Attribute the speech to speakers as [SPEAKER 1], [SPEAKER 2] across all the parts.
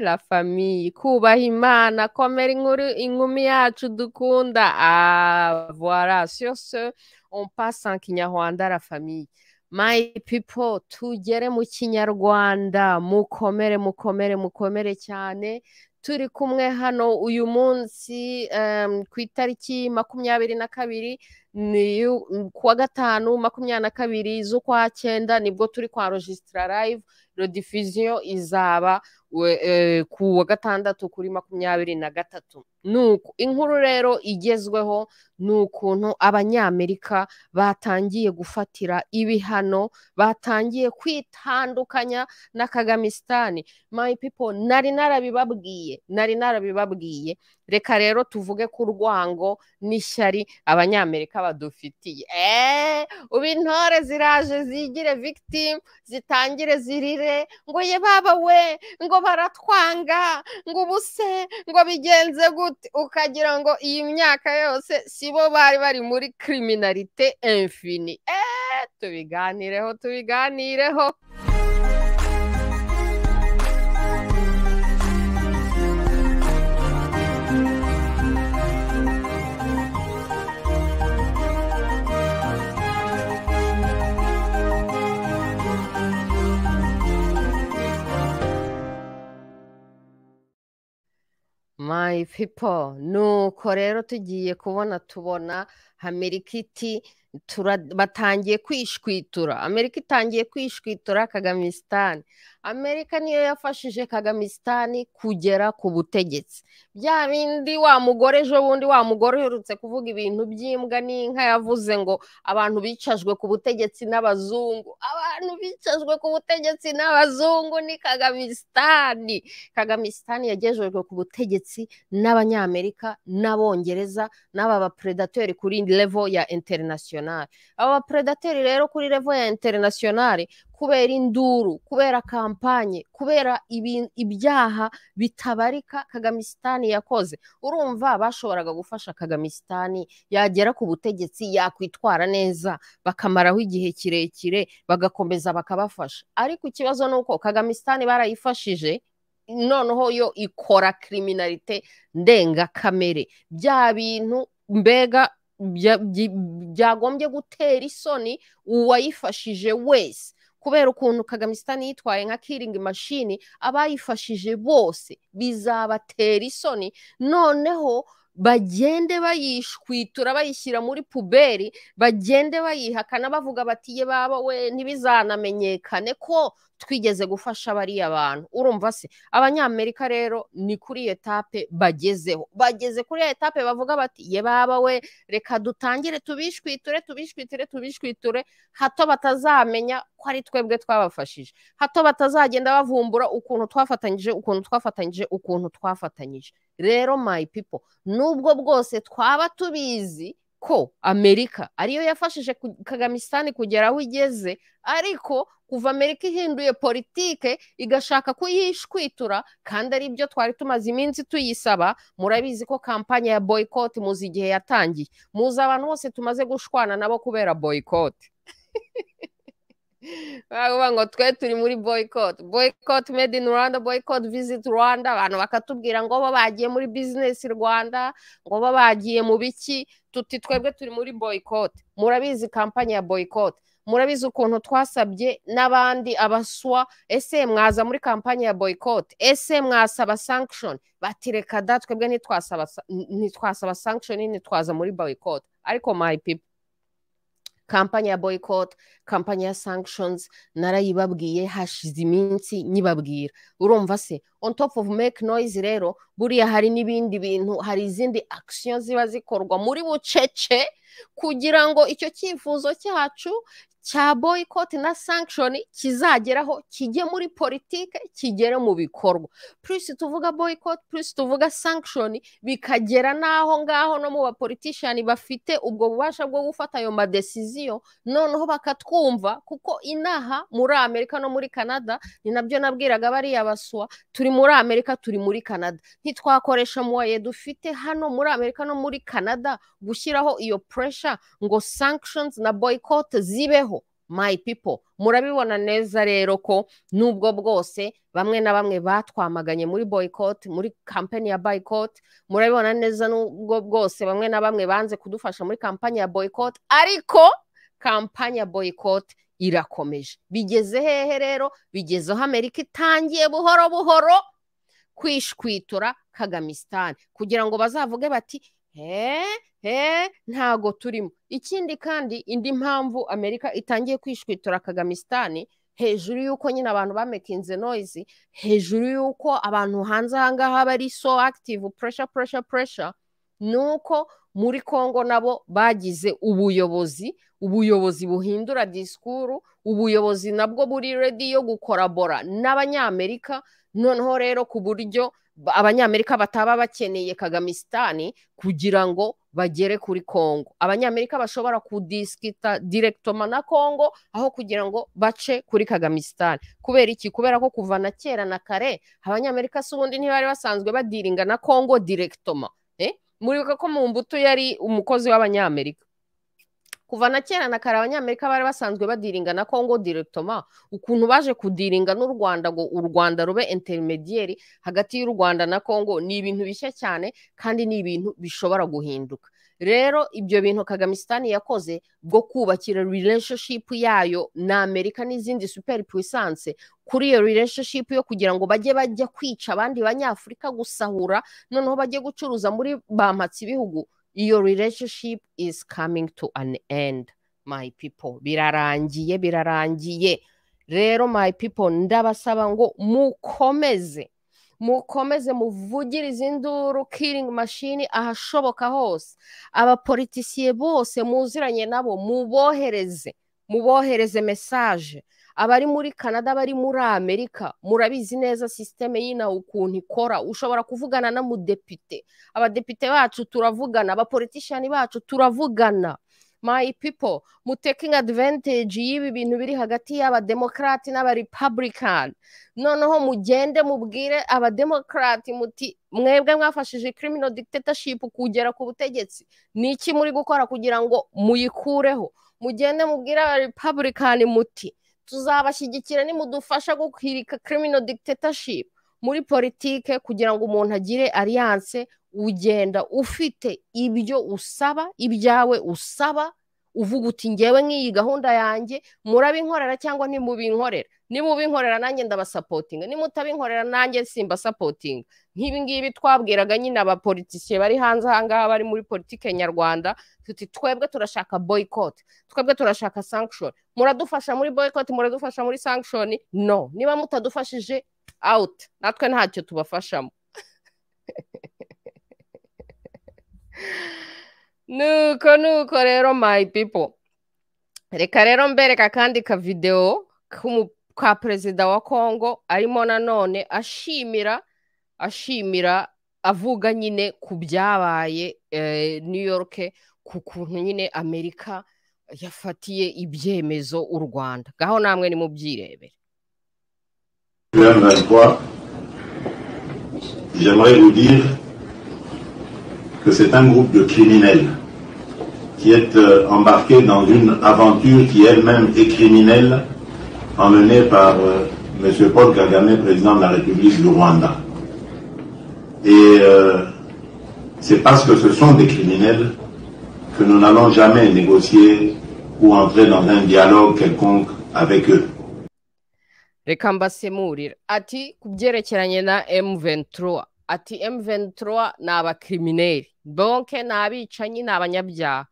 [SPEAKER 1] la famille kubaha imana komera inkuru inkumi yacu dukunda voilà sur ce on passe en kinyarwanda la famille my people tugere mu kinyarwanda. Mukomere mukomere mukomere cyane. Turi kumwe hano uyu munsi ku itariki makumyabiri na kabiri ni kuwa gatanu makumyabiri na kabiri z'ukwa cyenda ni bwo turi kwa rojisitara live. Rediviziyo izaba ku wa gatandatu kuri makumyabiri na gatatu. Nuko inkuru rero igezweho ni ukuntu abanyamerika batangiye gufatira ibihano batangiye kwitandukanya na kagamisitani my people nari narabibabwiye nari narabibabwiye. Reka rero tuvuge ku rwango n'ishyari abanyamerika badufitiye. Eee ubu intore ziraje zigire victim zitangire zirire ngo ye baba we ngo baratwanga ngo ubuse ngo bigenze gute ukagira ngo iyi myaka yose si bo bari bari muri kiriminarite infini eee tubiganireho tubiganireho. My people. Nuko rero tugiye kubona tubona amerika iti batangiye kwishwitura. Amerika itangiye kwishwitura kagamisitani amerika niyo yafashije kagamisitani kugera ku butegetsi. Bya bindi wa mugore ejo bundi wa mugore uherutse kuvuga ibintu by'imbwa n'inka yavuze ngo abantu bicajwe ku butegetsi n'abazungu. Abantu bicajwe ku butegetsi n'abazungu ni kagamisitani kagamisitani yagejejwe ku butegetsi n'abanyamerika n'abongereza n'aba bapredateri kuri levo ya interinasiyonari aba bapredateri rero kuri levo ya interinasiyonari kubera induru kubera kampanye kubera ibyaha bitabarika kagamisitani yakoze urumva bashoboraga gufasha kagamisitani yagera ku butegetsi yakwitwara neza bakamaraho igihe kirekire bagakomeza bakabafasha ariko ikibazo ni uko kagamisitani barayifashije noneho yo ikora kiriminarite ndengakamere bya bintu mbega byagombye gutera isoni uwayifashije wese. Kubera ukuntu kagamisitani yitwaye nka kiringi mashini abayifashije bose bizabatera isoni. Noneho bagende bayishwitura bayishyira muri puberi bagende bayihakana bavuga bati ye baba we ntibizanamenyekane ko twigeze gufasha bariya bantu. Urumva se? Abanyamerika rero ni kuri etape bagezeho. Bageze kuri etape bavuga bati ye baba we reka dutangire tubishwiture tubishwiture tubishwiture hato batazamenya ko ari twebwe twabafashije. Hato batazagenda bavumbura ukuntu twafatanyije ukuntu twafatanyije ukuntu twafatanyije. Rero my people nubwo bwose twaba tubizi ko amerika ariyo yafashije kagamisitani kugera aho igeze ariko kuva amerika ihinduye politike igashaka kuyishwitura kandi ari byo twari tumaze iminsi tuyisaba murabizi ko kampanye ya boyikoti muzi igihe yatangiye. Muzi abantu bose tumaze gushwana nabo kubera boyikoti baravuga ngo twe turi muri boyikoti boyikoti made in rwanda boyikoti visit rwanda. Abantu bakatubwira ngo bo bagiye muri bizinesi rwanda ngo bo bagiye mu biki. Tuti twebwe turi muri boyikoti murabizi kampanye ya boyikoti murabizi ukuntu twasabye n'abandi abaswa. Ese mwaza muri kampanye ya boyikoti ese mwasaba sankishoni batireka da twebwe ntitwasaba sankishoni ntitwaza muri boyikoti ariko mayi pipo kampani ya boyikoti kampani ya sankishonizi narayibabwiye hashize iminsi nyibabwira. Urumva se on top of make noise rero buriya hari n'ibindi bintu hari izindi akisiyo ziba zikorwa muri bucece kugira ngo icyo cyifuzo cyacu cya boyikoti na sankishoni kizageraho kijye muri politike kigere mu bikorwa. Purisi tuvuga boyikoti purisi tuvuga sankishoni bikagera n'aho ngaho no mu bapolitishani bafite ubwo bubasha bwo gufata ayo madesiziyo noneho bakatwumva kuko inaha muri amerika no muri canada ni na byo nabwiraga bariya baswa turi muri amerika turi muri canada. Ntitwakoresha muwaye dufite hano muri amerika no muri canada gushyiraho iyo puresha ngo sankishonizi na boyikoti zibeho. My people. Murabibona neza rero ko nubwo bwose bamwe na bamwe batwamaganye muri boycott muri kampani ya boycott murabibona neza nubwo bwose bamwe na bamwe banze kudufasha muri kampani ya boycott ariko kampani ya boycott irakomeje. Bigeze hehe rero? Bigeze aho amerika itangiye buhoro buhoro kwishwitura kagamisitani kugira ngo bazavuge bati ntago turimo. Ikindi kandi indi mpamvu amerika itangiye kwishwitura kagamisitani hejuru y'uko nyine abantu bamekinze noyizi hejuru y'uko abantu hanze aha ngaha bari so active puresha puresha puresha ni uko muri congo nabo bagize ubuyobozi ubuyobozi buhindura disikuru ubuyobozi nabwo buri redi yo gukorabora n'abanyamerika. Noneho rero ku buryo abanyamerika bataba bakeneye kagamisitani kugira ngo bagere kuri congo. Abanyamerika bashobora kudisikita direkitoma na congo aho kugira ngo bace kuri kagamisitani kubera iki? Kubera ko kuva na kera na kare abanyamerika si ubundi ntibari basanzwe badiringa na congo direkitoma muribuka ko mu mbuto yari umukozi w'abanyamerika. Kuva na kera na kare abanyamerika bari basanzwe badiringa na congo direkitoma ukuntu baje kudiringa n'u rwanda ngo u rwanda rube interimediyeri hagati y'u rwanda na congo ni ibintu bishya cyane kandi ni ibintu bishobora guhinduka. Rero ibyo bintu kagamisitani yakoze bwo kubakira relationship yayo na amerika n'izindi super puissance kuri iyo relationship yo kugira ngo bajye bajya kwica abandi banyafurika gusahura noneho bajye gucuruza muri bampatse ibihugu iyo relationship is coming to an end my people. Birarangiye birarangiye. Rero my people ndabasaba ngo mukomeze mukomeze muvugirize induru kiringi mashini ahashoboka hose. Abapolitisiye bose muziranye nabo mubohereze mubohereze mesaje abari muri canada bari muri amerika murabizi neza sisiteme y'inaha ukuntu ikora. Ushobora kuvugana n'umudepite abadepite bacu turavugana abapolitishiyani bacu turavugana. My people muteking advantage y'ibi bintu biri hagati y'abademokarati n'abarepublican noneho mugende mubwire abademokarati muti mwebwe mwafashije criminal dictatorship kugera ku butegetsi. Ni iki muri gukora kugira ngo muyikureho? Mugende mubwire abarepublican muti tuzabashyigikira nimudufasha gukwirika criminal dictatorship. Muri politike kugira ngo umuntu agire alliance ugenda ufite ibyo usaba ibyawe usaba uvuga uti ngewe nk'iyi gahunda yanjye murabinkorera cyangwa ntimubinkorera nimubinkorera nanjye ndabasapotinga nimutabinkorera nanjye simbasapotinga nk'ibi ngibi twabwiraga nyine abapolitisiye bari hanze aha ngaha bari muri politike nyarwanda tuti twebwe turashaka boycott twebwe turashaka sanction. Muradufasha muri boycott muradufasha muri sanction? No. Niba mutadufashije out. Natwe ntacyo tubafashamo. Nuko nuko rero my people. Reka rero mbereka akandi kavidewo ka perezida wa congo arimo nanone ashimira ashimira avuga nyine ku byabaye new york ku kuntu nyine amerika yafatiye ibyemezo u rwanda. Ngaho namwe
[SPEAKER 2] J'aimerais vous dire que c'est un groupe de criminels qui est euh, embarqué dans une aventure qui elle-même est criminelle, emmenée par euh, M. Paul Kagame, président de la République du Rwanda. Et euh, c'est parce que ce sont des criminels que nous n'allons jamais négocier ou entrer dans un dialogue quelconque avec eux.
[SPEAKER 1] reka mbasemurire ati ku byerekeranye na M23 ati M23 ni abakrimineri bonke ni abicanyi ni abanyabyaha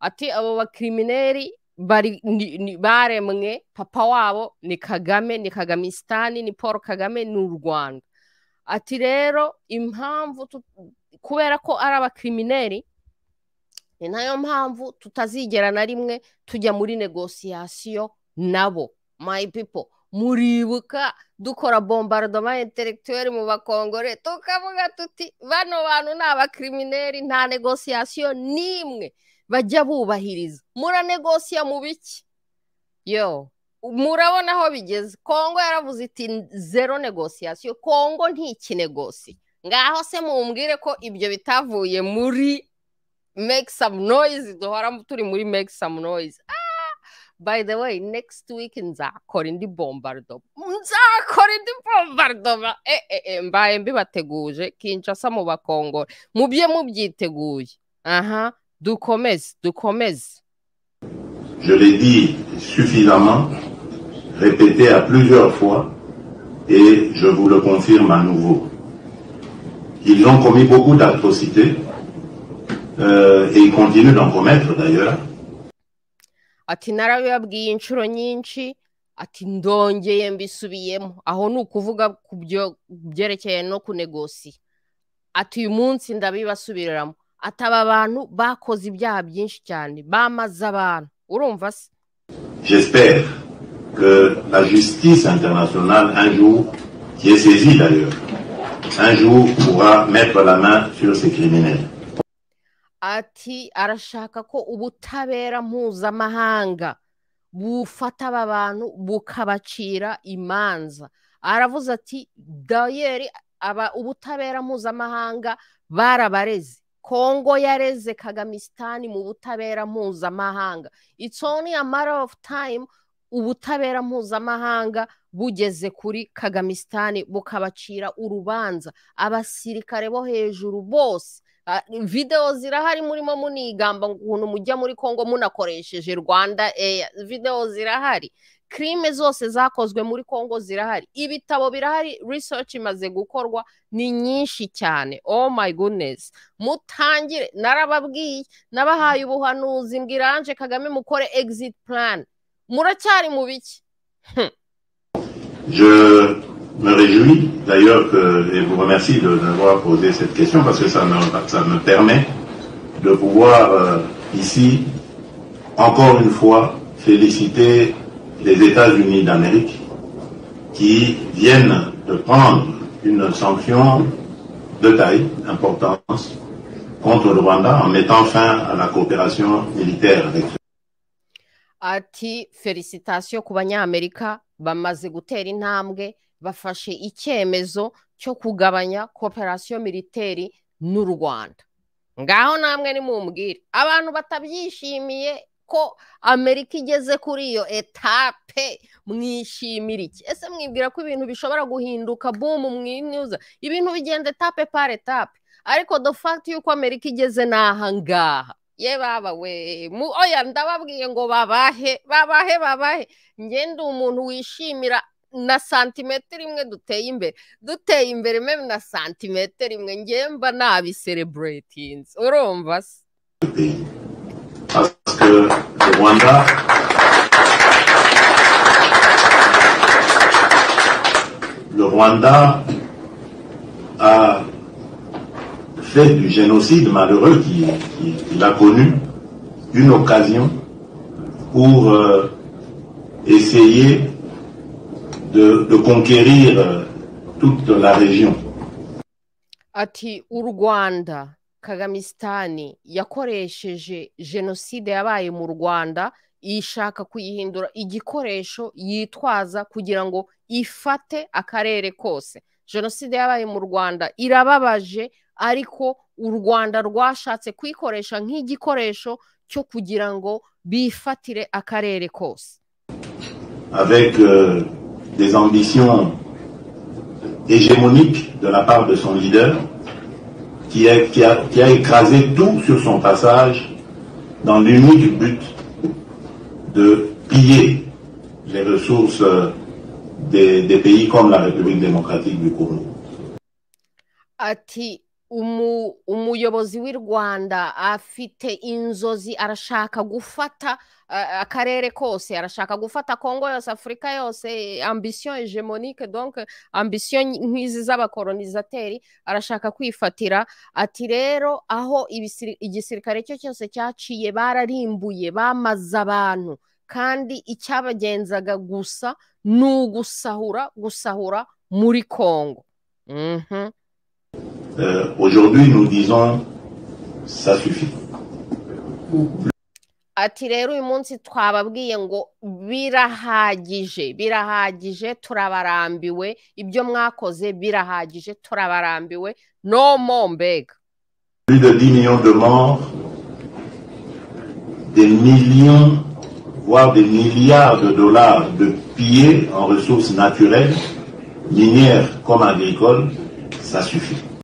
[SPEAKER 1] ati abo bakrimineri baremwe papa wabo ni kagame ni kagamisitani ni paul kagame ni u rwanda. Ati rero impamvu kubera ko ari abakrimineri ni na yo mpamvu tutazigera na rimwe tujya muri negosiyasiyo nabo my people. Muribuka dukora bombardoma intellectuel mu bakongore tukavuga tuti bano bantu ni abakrimineri nta negosiyasiyo n'imwe. Bajya bubahiriza. Muranegosiya mu biki? Yo murabona aho bigeze. Kongo yaravuze iti zero negosiyasiyo kongo ntikinegosi ngaho se mumbwire ko ibyo bitavuye muri make some noise duhora turi muri make some noise. By the way next week nzakora indi bombardoma nzakora indi bombardoma eh, eh, eh, mbaye mbibateguje. Kinshasa mu bakongore mubye mubyiteguye. Aha. Dukomeze dukomeze
[SPEAKER 2] Je l'ai dit suffisamment, répété à plusieurs fois, et je vous le confirme à nouveau. Ils ont commis beaucoup d'atrocités, euh, et ils continuent d'en commettre d'ailleurs.
[SPEAKER 1] ati narabibabwiye inshuro nyinshi ati ndongeye mbisubiyemo aho ni ukuvuga ku byerekeye no kunegosi ati uyu munsi ndabibasubiriramo ati aba bantu bakoze ibyaha byinshi cyane bamaze abantu. Urumva se?
[SPEAKER 2] J'espère que la justice internationale, un jour, qui est saisie d'ailleurs, un jour pourra mettre la main sur ces criminels.
[SPEAKER 1] ati arashaka ko ubutabera mpuzamahanga bufata aba bantu bukabacira imanza. Aravuze ati dayeri aba ubutabera mpuzamahanga barabareze. Kongo yareze kagamisitani mu butabera mpuzamahanga. It's only a matter of time ubutabera mpuzamahanga bugeze kuri kagamisitani bukabacira urubanza. Abasirikare bo hejuru bose videwo zirahari murimo munigamba ukuntu mujya muri kongo munakoresheje rwanda eya videwo zirahari.
[SPEAKER 2] Je me réjouis d'ailleurs et vous remercie de d'avoir posé cette question parce que ça me, ça me permet de pouvoir euh, ici, encore une fois, féliciter les États-Unis d'Amérique qui viennent de prendre une sanction de taille, d'importance, contre le Rwanda en mettant fin à la coopération militaire avec
[SPEAKER 1] ati felicitasiyo ku banyamerika bamaze gutera intambwe bafashe icyemezo cyo kugabanya kooperasiyo militeri n'u rwanda. Ngaho namwe nimumbwire abantu batabyishimiye ko amerika igeze kuri iyo etape mwishimira iki ese mwibwira ko ibintu bishobora guhinduka? Bumu mwinyuza ibintu bigenda etape par etape. Ariko the fact yuko amerika igeze n'aha ngaha. Ye baba we oya ndababwiye ngo babahe babahe babahe. Ngende umuntu wishimira na santimetero imwe duteye imbere. Duteye imbere meme na santimetero imwe. Ngemba nabisereburetinze urumva se.
[SPEAKER 2] Parce que le Rwanda, le Rwanda a fait du génocide malheureux qu'il qui, qu'il a connu une occasion pour euh, essayer de, conquérir euh, toute la région.
[SPEAKER 1] ati u rwanda kagamisitani yakoresheje jenoside yabaye mu rwanda ishaka kuyihindura igikoresho yitwaza kugira ngo ifate akarere kose. Jenoside yabaye mu rwanda irababaje ariko u rwanda rwashatse kuyikoresha nk'igikoresho cyo kugira ngo bifatire akarere kose.
[SPEAKER 2] Avec euh, des ambitions hégémoniques de la part de son leader, qui a, qui a- qui a écrasé tout sur son passage dans l'unique but de piller les ressources euh, des, des pays comme la République démocratique du Congo.
[SPEAKER 1] ati umu- umuyobozi w'i rwanda afite inzozi arashaka gufata akarere kose arashaka gufata kongo yose afurika yose ambisiyo hegemonike donc ambisiyo nk'izi z'abakolonizateri arashaka kwifatira ati rero aho igisirikare cye cyose cyaciye bararimbuye bamaze abantu kandi icyabagenzaga gusa ni ugusahura gusahura muri kongo.
[SPEAKER 2] Euh, Aujourd'hui, nous disons, ça suffit.
[SPEAKER 1] No
[SPEAKER 2] Plus de 10 millions de morts, des millions voire des milliards de dollars de pillés en ressources naturelles, minières comme agricoles, ça suffit.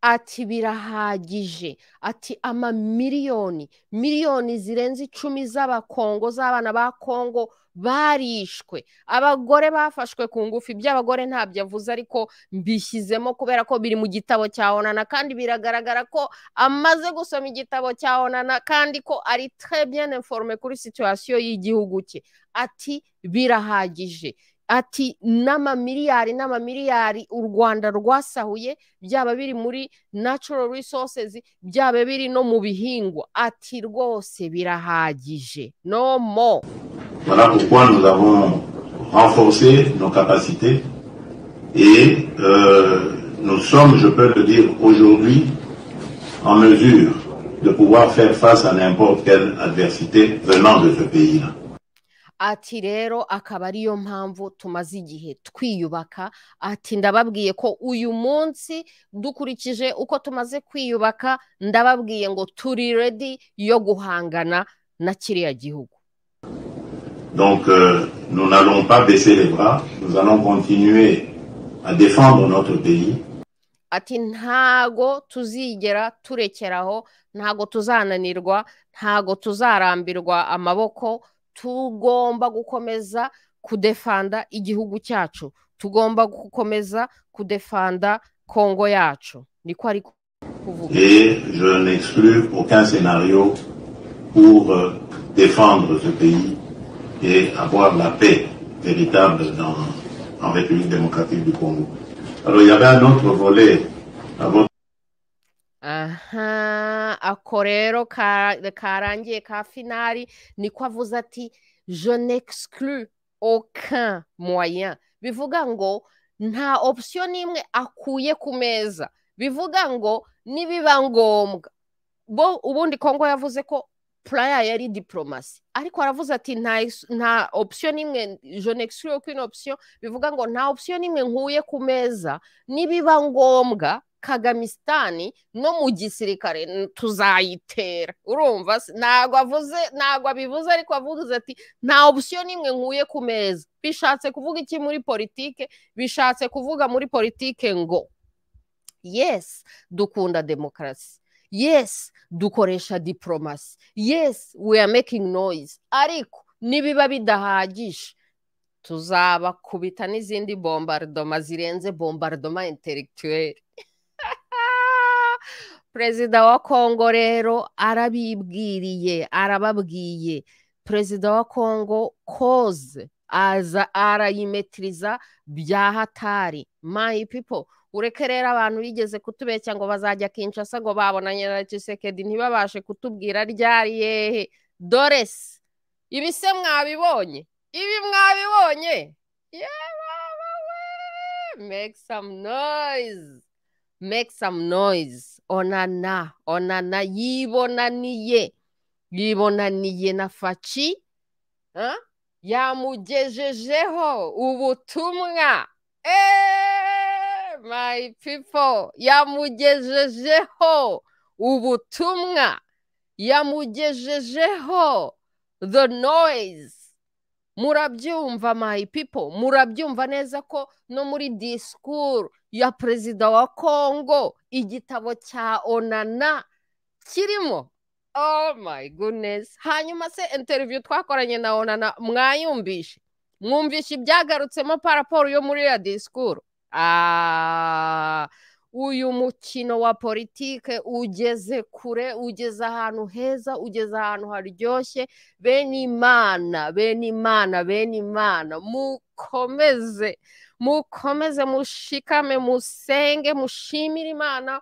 [SPEAKER 1] Ati birahagije ati amamiliyoni miliyoni zirenze icumi z'abakongo z'abana ba kongo barishwe. Abagore bafashwe ku ngufu iby'abagore ntabyo avuze ariko mbishyizemo kubera ko biri mu gitabo cya onana kandi biragaragara ko amaze gusoma igitabo cya onana kandi ko ari bien informe kuri situwasiyo y'igihugu cye. Ati birahagije. Ati n'amamiliyari n'amamiliyari u rwanda rwasahuye byaba biri muri natural resources byaba biri no mu bihingwa. Ati rwose birahagije. No mo
[SPEAKER 2] Voilà pourquoi nous avons renforcé nos capacités et euh, nous sommes, je peux le dire aujourd'hui, en mesure de pouvoir faire face à n'importe quelle adversité venant de ce pays-là.
[SPEAKER 1] Ati rero akaba ariyo mpamvu tumaze igihe twiyubaka ati ndababwiye ko uyu munsi dukurikije uko tumaze kwiyubaka ndababwiye ngo turi redi yo guhangana na kiriya gihugu
[SPEAKER 2] Donc euh, nous n'allons pas baisser les bras, nous allons continuer à défendre notre pays.
[SPEAKER 1] ati ntago tuzigera turekeraho ntago tuzananirwa ntago tuzarambirwa amaboko tugomba
[SPEAKER 2] je n'exclus aucun scénario pour euh, défendre ce pays et avoir la paix véritable dans, en République démocratique du Congo. Alors il y avait un autre volet à votre
[SPEAKER 1] aha ako rero ka- karangiye ka finari niko avuze ati je n'exclus aucun moyen. Bivuga ngo nta option n'imwe akuye ku meza. Bivuga ngo nibiba ngombwa. Bo ubundi kongo yavuze ko puraya yari diporomasi ariko aravuze ati nta option n'imwe je n'exclus aucune option. Bivuga ngo nta option n'imwe nkuye ku meza. Nibiba ngombwa kagamisitani no mu gisirikare tuzayitera urumva ntabwo avuze ntabwo abivuze ariko avuze ati nta option n'imwe nkuye ku meza. Bishatse kuvuga iki muri politike? Bishatse kuvuga muri politike ngo yes dukunda demokarasi. Yes dukoresha diporomasi yes we are making noise. Ariko nibiba bidahagije tuzabakubita n'izindi bombardoma zirenze bombardoma intellectuelle perezida wa kongo rero arabibwiriye arababwiye. Perezida wa kongo koze aza arayimetiriza bya hatari. My people ureke rero abantu bigeze kutubeshya ngo bazajya kinshasa ngo babonanye na Tshisekedi ntibabashe kutubwira ryari yehe. Dore se ibi se mwabibonye? Ibi mwabibonye? Yewe make some noise. Make some noise. Onana onana yibonaniye yibonaniye na faci yamugejejeho ubutumwa. Eh, my people. Yamugejejeho ubutumwa. Yamugejejeho the noise. Murabyumva my people. Murabyumva neza ko no muri disikuru ya perezida wa kongo igitabo cya onana kirimo oh my goodness hanyuma se interview twakoranye na onana mwayumvishe mwumvishe ibyagarutsemo paraporo yo muri ya disikuru Ah, uyu mukino wa politike ugeze kure ugeze ahantu heza ugeze ahantu haryoshye bene imana bene imana bene imana mukomeze. Mukomeze mushikame musenge mushimire imana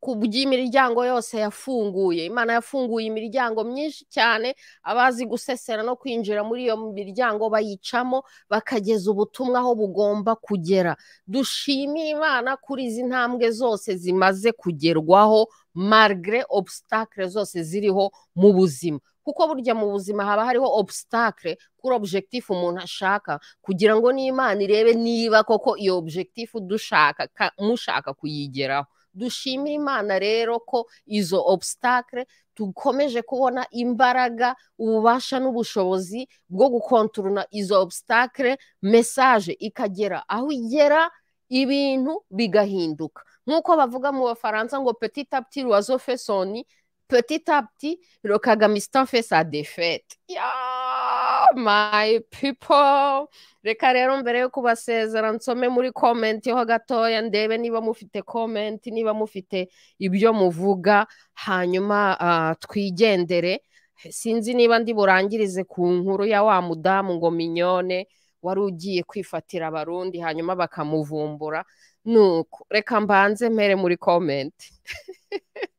[SPEAKER 1] ku by'imiryango yose yafunguye. Imana yafunguye imiryango myinshi cyane abazi gusesera no kwinjira muri iyo miryango bayicamo bakageza ubutumwa aho bugomba kugera. Dushimire imana kuri izi ntambwe zose zimaze kugerwaho margre obstacle zose ziriho mu buzima. Kuko burya mu buzima haba hariho obstacle kuri objectif umuntu ashaka kugira ngo n'imana irebe niba koko iyo objectif dushaka ka- mushaka kuyigeraho. Dushimire imana rero ko izo obstacle dukomeje kubona imbaraga ububasha n'ubushobozi bwo gukontorona izo obstacle mesaje ikagera. Aho igera ibintu bigahinduka. Nk'uko bavuga mu bafaransa ngo petit a petit petit à petit le kagamistan fait sa défaite. Yeah, my people. Reka rero mbere yo kubasezera nsome muri komenti ho gatoya ndebe niba mufite komenti niba mufite ibyo muvuga hanyuma uh, twigendere. Sinzi niba ndi burangirize ku nkuru ya wa mudamu ngo minyone wari ugiye kwifatira abarundi hanyuma bakamuvumbura. Nuko reka mbanze mpere muri komenti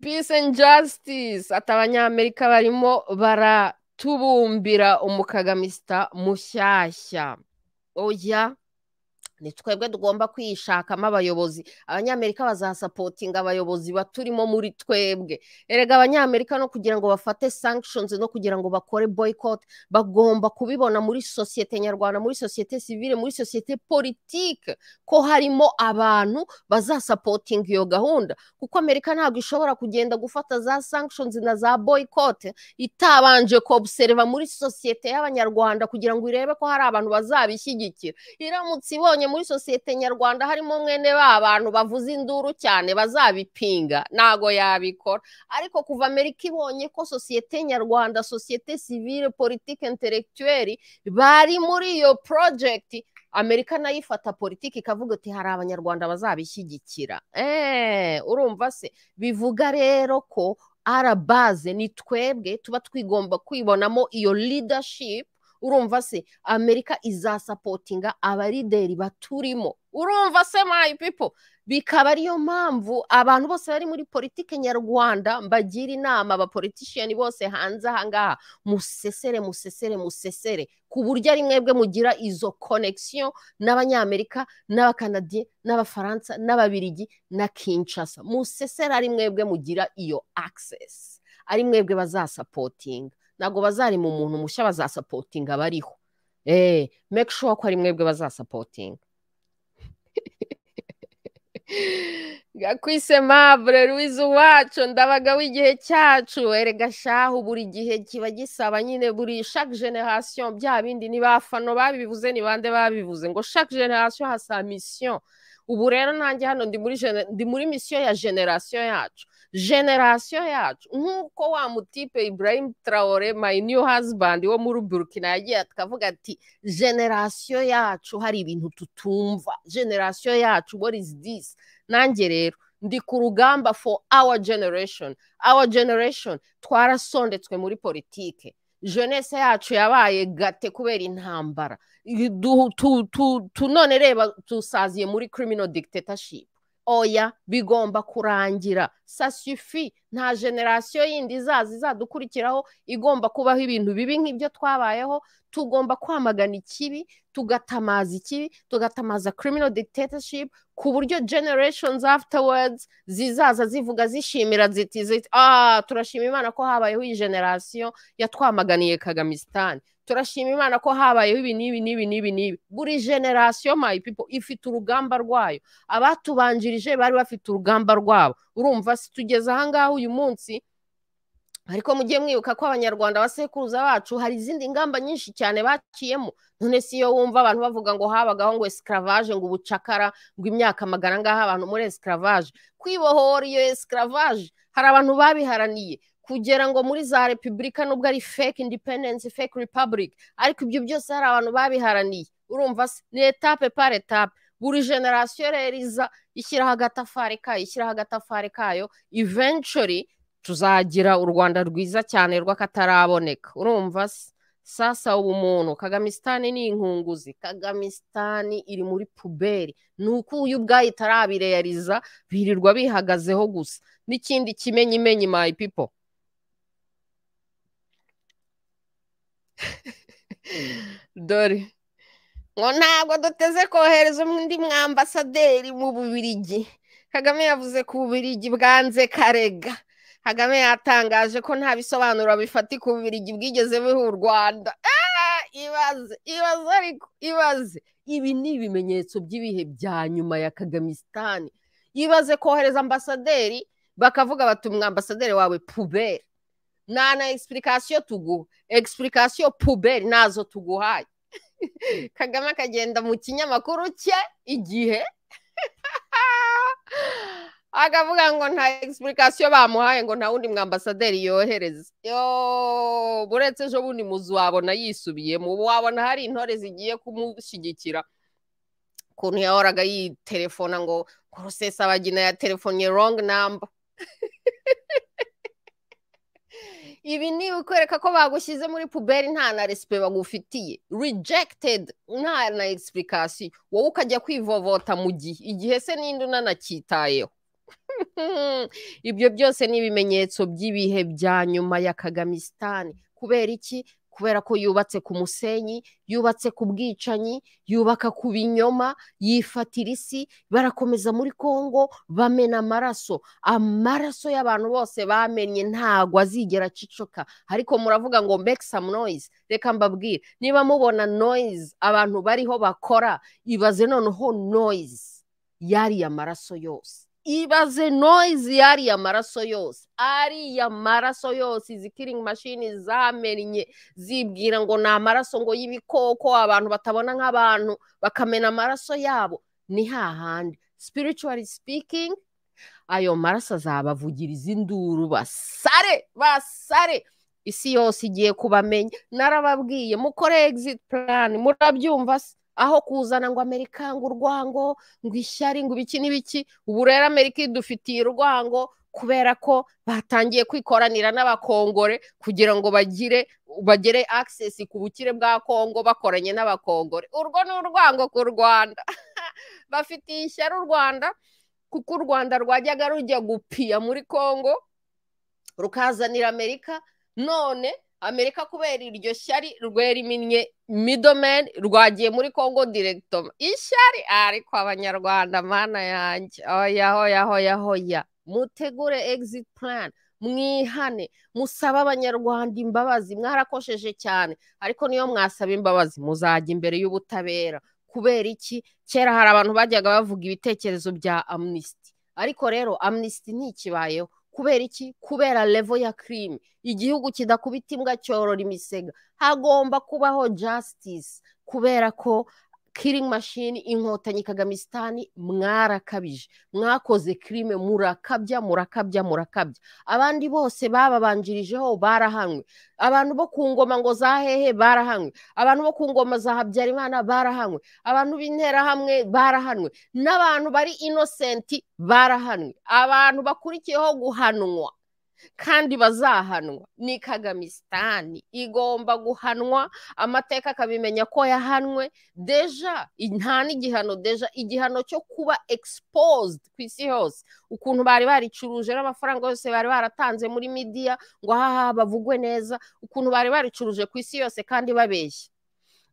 [SPEAKER 1] peace and justice. Ati abanyamerika barimo baratubumbira umukagamisita mushyashya. Oya. Ni twebwe tugomba kwishakamo abayobozi. Abanyamerika bazasapotinga abayobozi baturimo muri twebwe. Erega abanyamerika no kugira ngo bafate sanctions no kugira ngo bakore boycott bagomba kubibona muri sosiyete nyarwanda muri sosiyete sivile muri sosiyete politike ko harimo abantu bazasapotinga iyo gahunda. Kuko amerika ntabwo ishobora kugenda gufata za sanctions na za boycott. Itabanje kobusereva muri sosiyete y'abanyarwanda kugira ngo irebe ko hari abantu bazabishyigikira. Iramutse ibonye muri sosiyete nyarwanda harimo mwene ba bantu bavuza induru cyane bazabipinga. Ntago yabikora. Ariko kuva amerika ibonye ko sosiyete nyarwanda sosiyete sivile politike intellectuelle bari muri iyo project amerika na yo ifata politiki ikavuga ati hari abanyarwanda bazabishyigikira. Eee urumva se? Bivuga rero ko arabaze ni twebwe tuba twigomba kwibonamo iyo leadership urumva se amerika izasapotinga abarideri baturimo? Urumva se my people? Bikaba ariyo mpamvu abantu bose bari muri politiki nyarwanda mbagira inama abapolitishiyani bose hanze ahangaha musesere musesere musesere. Ku buryo ari mwebwe mugira izo konegisiyo n'abanyamerika n'abakanadiye n'abafaransa n'ababirigi na kinshasa. Musesere ari mwebwe mugira iyo akisesi ari mwebwe bazasapotinga. Ntabwo bazarema umuntu mushya bazasapotinga bariho eee make sure ko ari mwebwe bazasapotinga gakwise mabure ruwize uwacu ndabaga w'igihe cyacu. Erega shahu buri gihe kiba gisaba nyine buri shake generasiyo bya bindi ni bafano babivuze ni bande babivuze. Ngo shake generasiyo hasa misiyo ubu rero nanjye hano ndi muri misiyo ya generasiyo yacu generasiyo yacu nk'uko wa mutipe Ibrahim Traore my new husband wo muri burkina yagiye akavuga ati generasiyo yacu hari ibintu tutumva generasiyo yacu what is this? Nanjye rero ndi ku rugamba for our generation. Our generation twarasondetswe muri politike. Jeunesse yacu yabaye gate kubera intambara none reba tusaziye muri criminal dictatorship. Oya bigomba kurangira. Sasufi nta generasiyo yindi izaza izadukurikiraho igomba kubaho ibintu bibi nk'ibyo twabayeho tugomba kwamagana ikibi tugatamaza ikibi tugatamaza criminal dictatorship ku buryo generations afterwards zizaza zivuga zishimira ziti ziti ah turashima imana ko habayeho iyi generasiyo yatwamaganiye kagamisitani turashima imana ko habayeho ibi n'ibi n'ibi n'ibi n'ibi. Buri generasiyo my people ifite urugamba rwayo. Abatubanjirije bari bafite urugamba rwabo. Urumva si tugeze ahangaha uyu munsi ariko mujye mwibuka ko abanyarwanda basekuruza bacu hari izindi ngamba nyinshi cyane baciyemo none si iyo wumva abantu bavuga ngo habagaho ngo esclavage ngo ubucakara ngo imyaka magana ngaha abantu muri esclavage. Kwibohora iyo esclavage hari abantu babiharaniye. Kugera ngo muri za repubulika nubwo ari fake independence fake republic ariko ibyo byose hari abantu babiharaniye. Urumva ni etape par etape. Buri generasiyo rero iza ishyiraho agatafari kayo ishyiraho agatafari kayo eventually tuzagira u rwanda rwiza cyane rw'akataraboneka. Urumva sasa ubumuntu kagamisitani ni inkunguzi. Kagamisitani iri muri puberi. Ni uko uyu ubwayo itarabireyariza birirwa bihagazeho gusa. N'ikindi kimenyimenyi my people. Dore. Ngo ntabwo duteze kohereza undi mwambasaderi mu bubirigi. Kagame yavuze ku bubirigi bwanze karega. Kagame yatangaje ko nta bisobanuro bifatika ububirigi bwigeze buha u rwanda. Ibaze ibaze ariko ibaze. Ibi ni ibimenyetso by'ibihe bya nyuma ya kagamisitani ibaze kohereza ambasaderi bakavuga bati umwambasaderi wawe puberi. Nta na egisipurikasiyo tuguha. Egisipurikasiyo puberi na zo tuguhaye. kagame akagenda mu kinyamakuru cye igihe. Akavuga ngo nta egisipurikasiyo bamuhaye ngo nta wundi mwambasaderi yohereza. Yo buretse ejo bundi muzu wabona yisubiyemo ubu wabona hari intore zigiye kumushyigikira. Ukuntu yahoraga yitelefona ngo rusesabagina ya telefone rongi namba ibi ni ukwereka ko bagushyize muri puberi nta na resipe bagufitiye. Rejegitedi nta na egisipurikasiyo wowe ukajya kwivovota mu gihe. Igihe se n'indi unanacyitayeho. Ibyo byose ni ibimenyetso by'ibihe bya nyuma ya kagamisitani kubera iki? Kubera ko yubatse ku musenyi yubatse ku bwicanyi yubaka ku binyoma yifatira isi barakomeza muri congo bamena amaraso. Amaraso y'abantu bose bamennye ntabwo azigera acicoka. Ariko muravuga ngo make some noise. Reka mbabwire. Niba mubona noise abantu bariho bakora ibaze noneho noise. Yariya maraso yose. Ibaze noise yariya maraso yose ariya maraso yose izi kiringi mashini zamennye zibwira ngo ni amaraso ngo y'ibikoko abantu batabona nk'abantu bakamena amaraso yabo. Ni hahandi spiritually speaking ayo maraso azabavugiriza induru. Basare basare! Isi yose igiye kubamenya. Narababwiye mukore exit plan murabyumva se? Aho kuzana ngo amerika ngo urwango ngo ishyari ngo ibiki n'ibiki. Ubu rero amerika idufitiye urwango kubera ko batangiye kwikoranira n'abakongore kugira ngo bagire bagere access ku bukire bwa kongo bakoranye n'abakongore. Urwo ni urwango ku rwanda. Bafitiye ishyari u rwanda kuko u rwanda rwajyaga rujya gupiya muri kongo rukazanira amerika. None amerika kubera iryo shyari rwera iminnye midomeni rwagiye muri congo diregitoma ishyari ariko abanyarwanda mana yanjye oya hoya hoya hoya mutegure exit plan. Mwihane. Musabe abanyarwanda imbabazi. Mwarakosheje cyane. Ariko niyo mwasaba imbabazi muzajya imbere y'ubutabera. Kubera iki? Kera hari abantu bajyaga bavuga ibitekerezo bya amnisiti ariko rero amnisiti ntikibayeho. Kubera iki? Kubera levo ya kirimi igihugu kidakubita imbwa cyorora imisega. Hagomba kubaho jasitisi kubera ko kiringi mashini inkotanyi kagamisitani mwarakabije. Mwakoze kirime murakabya murakabya murakabya. Abandi bose bababanjirijeho barahanwe abantu bo ku ngoma ngo za hehe barahanwe abantu bo ku ngoma za habyarimana barahanwe abantu b'interahamwe barahanwe n'abantu bari inosenti barahanwe abantu bakurikiyeho guhanwa. Kandi bazahanwa. Ni kagamisitani igomba guhanwa. Amateka akabimenya ko yahanwe. Deja nta n'igihano. Deja igihano cyo kuba exposed ku isi hose. Ukuntu bari baricuruje n'amafaranga yose bari baratanze muri midiya ngo ahaha bavugwe neza. Ukuntu bari baricuruje ku isi yose kandi babeshya.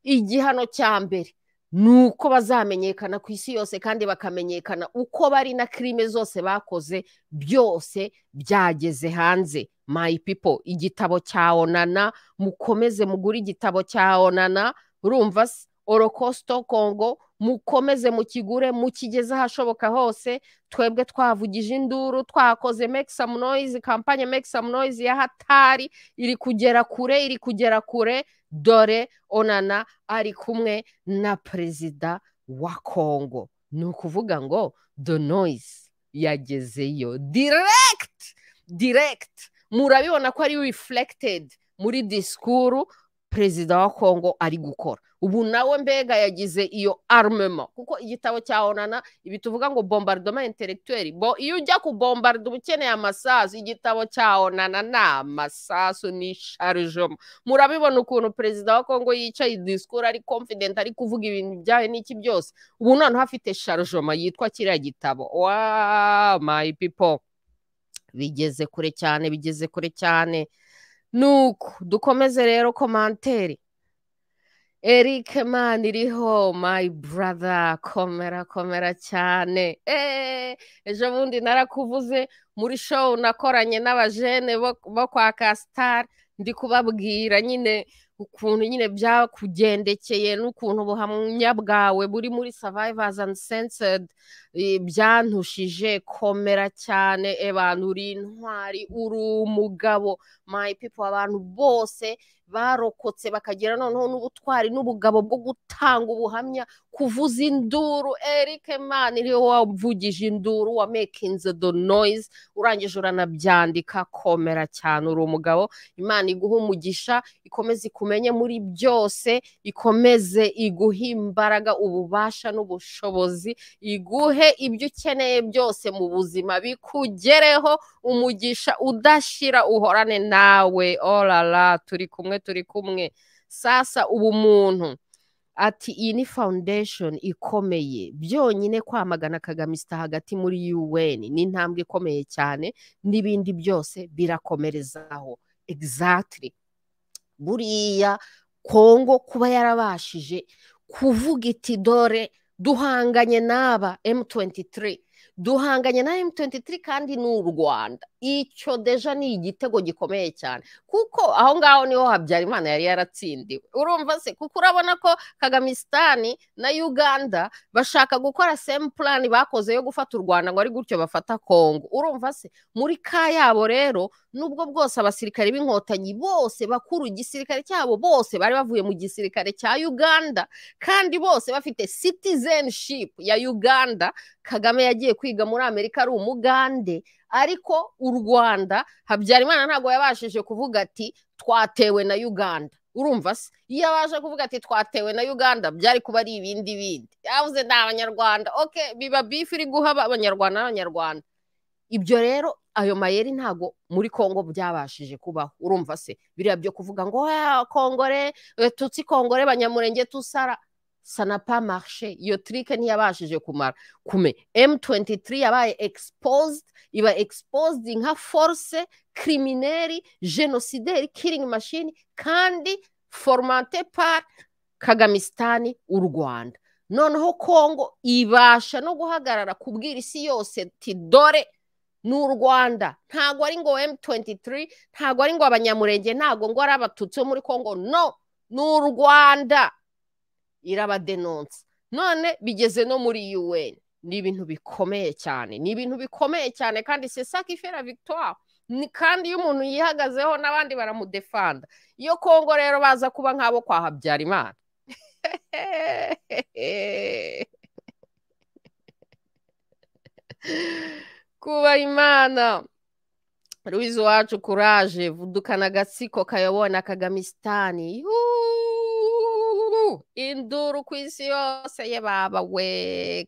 [SPEAKER 1] Igihano cya mbere. Ni uko bazamenyekana ku isi yose kandi bakamenyekana uko bari na kirime zose bakoze byose byageze hanze. Mayi pipo igitabo cya onana mukomeze mugure igitabo cya onana. Urumva se orokosito kongo mukomeze mukigure mukigeze ahashoboka hose twebwe twavugije induru twakoze mekisamu noyizi kampanye mekisamu noyizi ya hatari iri kugera kure iri kugera kure dore onana ari kumwe na perezida wa kongo ni ukuvuga ngo the noise yagezeyo. Diregiti diregiti murabibona ko ari rifurekitedi muri disikuru perezida wa kongo ari gukora. Ubu nawe mbega yagize iyo arumema kuko igitabo cya onana ibi tuvuga ngo bombardoma interegituweri bo iyo ujya kubombarda uba ukeneye amasasu. Igitabo cya onana ni amasasu ni sharijoma murabibona ukuntu perezida wa kongo yicaye disikuru ari confident ari kuvuga ibintu byayo n'iki byose. Ubu noneho afite sharijoma yitwa kiriya gitabo. Wa mayi pipo bigeze kure cyane bigeze kure cyane. Nuko dukomeze rero komanteri Eric mani iriho my brother komera komera cyane ejo bundi narakuvuze muri show nakoranye n'abajene bo kwa kasitari ndi kubabwira nyine ukuntu nyine byakugendekeye n'ukuntu ubuhamya bwawe buri muri survivors and censored byantushije komera cyane abantu uri intwari uri umugabo my people abantu bose barokotse bakagira noneho n'ubutwari n'ubugabo bwo gutanga ubuhamya kuvuza induru. Eric man ni we wavugije induru wa makinze the noise urangije uranabyandika komera cyane uri umugabo. Imana iguha umugisha ikomeze ikumenye muri byose ikomeze iguhe imbaraga ububasha n'ubushobozi iguhe ibyo ukeneye byose mu buzima bikugereho umugisha udashira uhorane nawe. Orara turi kumwe turi kumwe sasa ubumuntu ati iyi ni foundation ikomeye. Byonyine kwamagana kagamisita hagati muri UN ni intambwe ikomeye cyane n'ibindi byose birakomerezaho. Exactly. Buriya kongo kuba yarabashije kuvuga iti dore duhanganye n'aba M23 duhanganye na M23 kandi ni u Rwanda. Icyo deja ni igitego gikomeye cyane. Kuko aho ngaho ni ho Habyarimana yari yaratsindiwe. Urumva se kuko urabona ko Kagamisitani na Uganda bashaka gukora same plan bakoze yo gufata u Rwanda ngo ari gutyo bafata Kongo urumva se muri ka yabo rero nubwo bwose abasirikare b'inkotanyi bose bakuru igisirikare cyabo bose bari bavuye mu gisirikare cya Uganda kandi bose bafite citizenship ya Uganda Kagame yagiye kwiga muri Amerika ari umugande. Ariko u Rwanda Habyarimana ntabwo yabashije kuvuga ati twatewe na Uganda. Urumva se? Iyo abasha kuvuga ati twatewe na Uganda byari kuba ari ibindi bindi. Yavuze ni abanyarwanda. Oke biba bifu iri guha abanyarwanda n'abanyarwanda. Ibyo rero ayo mayeri ntago muri Kongo byabashije kubaho. Urumva se? Biriya byo kuvuga ngo kongore tutsi kongore banyamurenge tusara. Sanapa marshe iyo trike ntiyabashije kumara kume M23 yabaye exposed iba exposed nka force criminelle genocideri killing machine kandi formate par Kagamistani u Rwanda noneho Kongo ibasha no guhagarara kubwira isi yose ti dore ni u Rwanda ntago ari ngo M23 ntago ari ngo abanyamurenge ntago ngo ari abatutsi bo muri Kongo no ni u Rwanda irabadenonsa none bigeze no muri UN ni ibintu bikomeye cyane ni ibintu bikomeye cyane kandi fait la victoire. Kandi iyo umuntu yihagazeho n'abandi baramudefanda. Iyo kongo rero baza kuba nk'abo kwa Habyarimana. Kuba imana. Louise wacu kuraje vudukana agatsiko kayobona kagamisitani induru ku isi yose ye baba we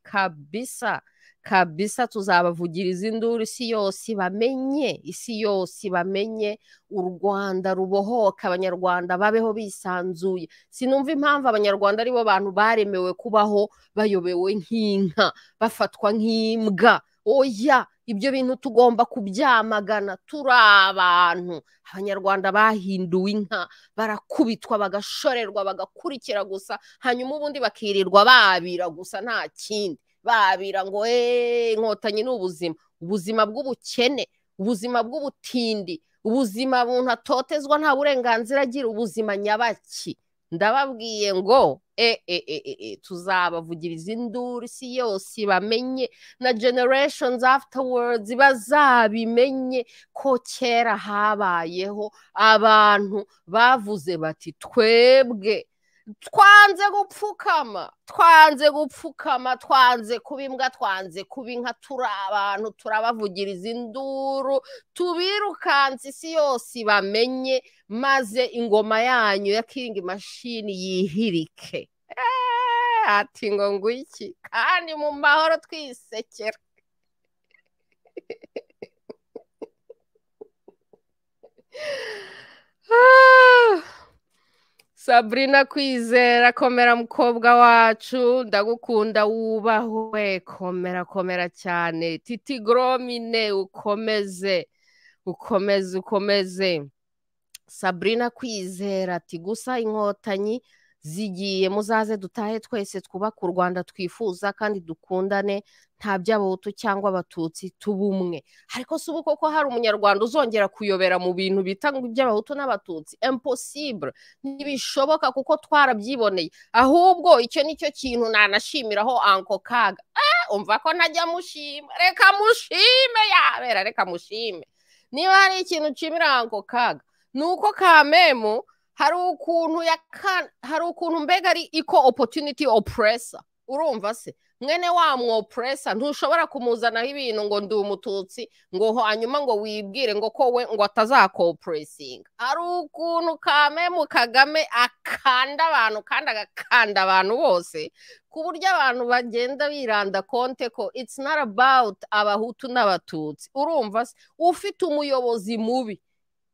[SPEAKER 1] kabisa kabisa tuzabavugiriza induru isi yose bamenye isi yose bamenye u rwanda rubohoka abanyarwanda babeho bisanzuye sinumva impamvu abanyarwanda ari bo bantu baremewe kubaho bayobewe nk'inka bafatwa nk'imbwa oya ibyo bintu tugomba kubyamagana turi abantu. Abanyarwanda bahinduwe inka barakubitwa bagashorerwa bagakurikira gusa hanyuma ubundi bakirirwa babira gusa nta kindi. Babira ngo eee inkotanyi ni ubuzima. Ubuzima bw'ubukene ubuzima bw'ubutindi ubuzima umuntu atotezwa nta burenganzira agira ubuzima nyabaki. Ndababwiye ngo tuzabavugiriza induru isi yose bamenye na generations afterwards bazabimenye ko kera habayeho abantu bavuze bati twebwe twanze gupfukama twanze gupfukama twanze kuba imbwa twanze kuba inka turi abantu turabavugiriza induru tubirukanse isi yose bamenye maze ingoma yanyu ya kingi mashini yihirike. Ati ngo ngwiki kandi mu mahoro twisekera. sabrina kwizera komera mukobwa wacu ndagukunda wubahwe komera komera cyane. Titi goromine ukomeze ukomeze ukomeze. Sabrina kwizera ati gusa inkotanyi zigiye muzaze dutahe twese twubake u rwanda twifuza kandi dukundane. Nta by'abahutu cyangwa abatutsi tubumwe. Ariko si ubu koko hari umunyarwanda uzongera kuyobera mu bintu bita ngo iby'abahutu n'abatutsi? Impossible. Ntibishoboka kuko twarabyiboneye. Ahubwo icyo ni cyo kintu nanashimiraho anko kaga. Umva ko ntajya mushima. Reka mushime yabera reka mushime. Niba hari ikintu nshimira anko kaga ni uko kamemu hari ukuntu hari ukuntu mbega ari iko opportunity oppressor. Urumva se? Mwene wa mwopresa ntushobora kumuzanaho ibintu ngo ndi umututsi ngo hanyuma ngo wibwire ngo ko we ngo atazakopuresinga hari ukuntu kamemu kagame akanda abantu kandi agakanda abantu bose ku buryo abantu bagenda biranda konte ko it's not about abahutu n'abatutsi. Urumva se? Ufite umuyobozi mubi.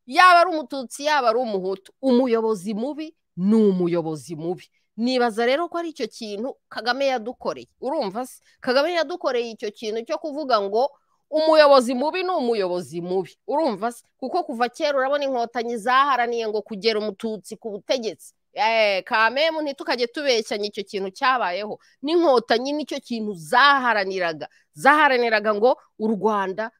[SPEAKER 1] Yaba ari umututsi yaba ari umuhutu. Umuyobozi mubi ni umuyobozi mubi. Nibaza rero ko ari icyo kintu kagame yadukoreye. Urumva se? Kagame yadukoreye icyo kintu cyo kuvuga ngo umuyobozi mubi ni umuyobozi mubi. Urumva se? Kuko kuva kera urabona inkotanyi zaharaniye ngo kugera umututsi ku butegetsi. Kamemu ntitukajye tubeshyanya icyo kintu cyabayeho. N'inkotanyi ni cyo kintu zaharaniraga. Zaharaniraga ngo u rwanda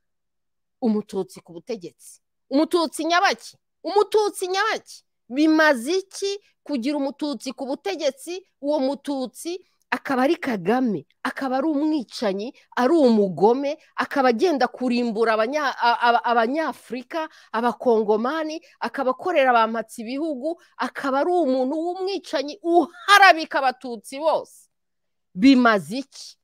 [SPEAKER 1] umututsi ku butegetsi. Umututsi nyabaki. Umututsi nyabaki. Bimaze iki? Kugira umututsi ku butegetsi uwo mututsi akaba ari kagame akaba ari umwicanyi ari umugome akaba agenda kurimbura abanyafurika abakongomani akaba akorera abampatsi ibihugu akaba ari umuntu w'umwicanyi uharabika abatutsi bose. Bimaze iki?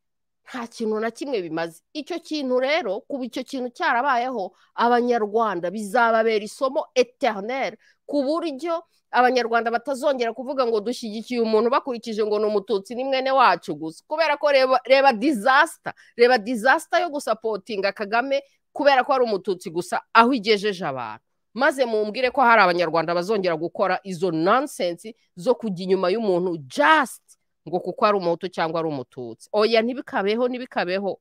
[SPEAKER 1] Nta kintu na kimwe bimaze. Icyo kintu rero kuba icyo kintu cyarabayeho abanyarwanda bizababera isomo eterineri ku buryo abanyarwanda batazongera kuvuga ngo dushyigikiye umuntu bakurikije ngo ni umututsi ni mwene wacu gusa. Kubera ko reba dizasita reba dizasita yo gusapotinga kagame kubera ko ari umututsi gusa aho igejeje abantu. Maze mumbwire ko hari abanyarwanda bazongera gukora izo nonsensi zo kujya inyuma y'umuntu jasiti ngo kuko ari umuhutu cyangwa ari umututsi. Oya ntibikabeho ntibikabeho.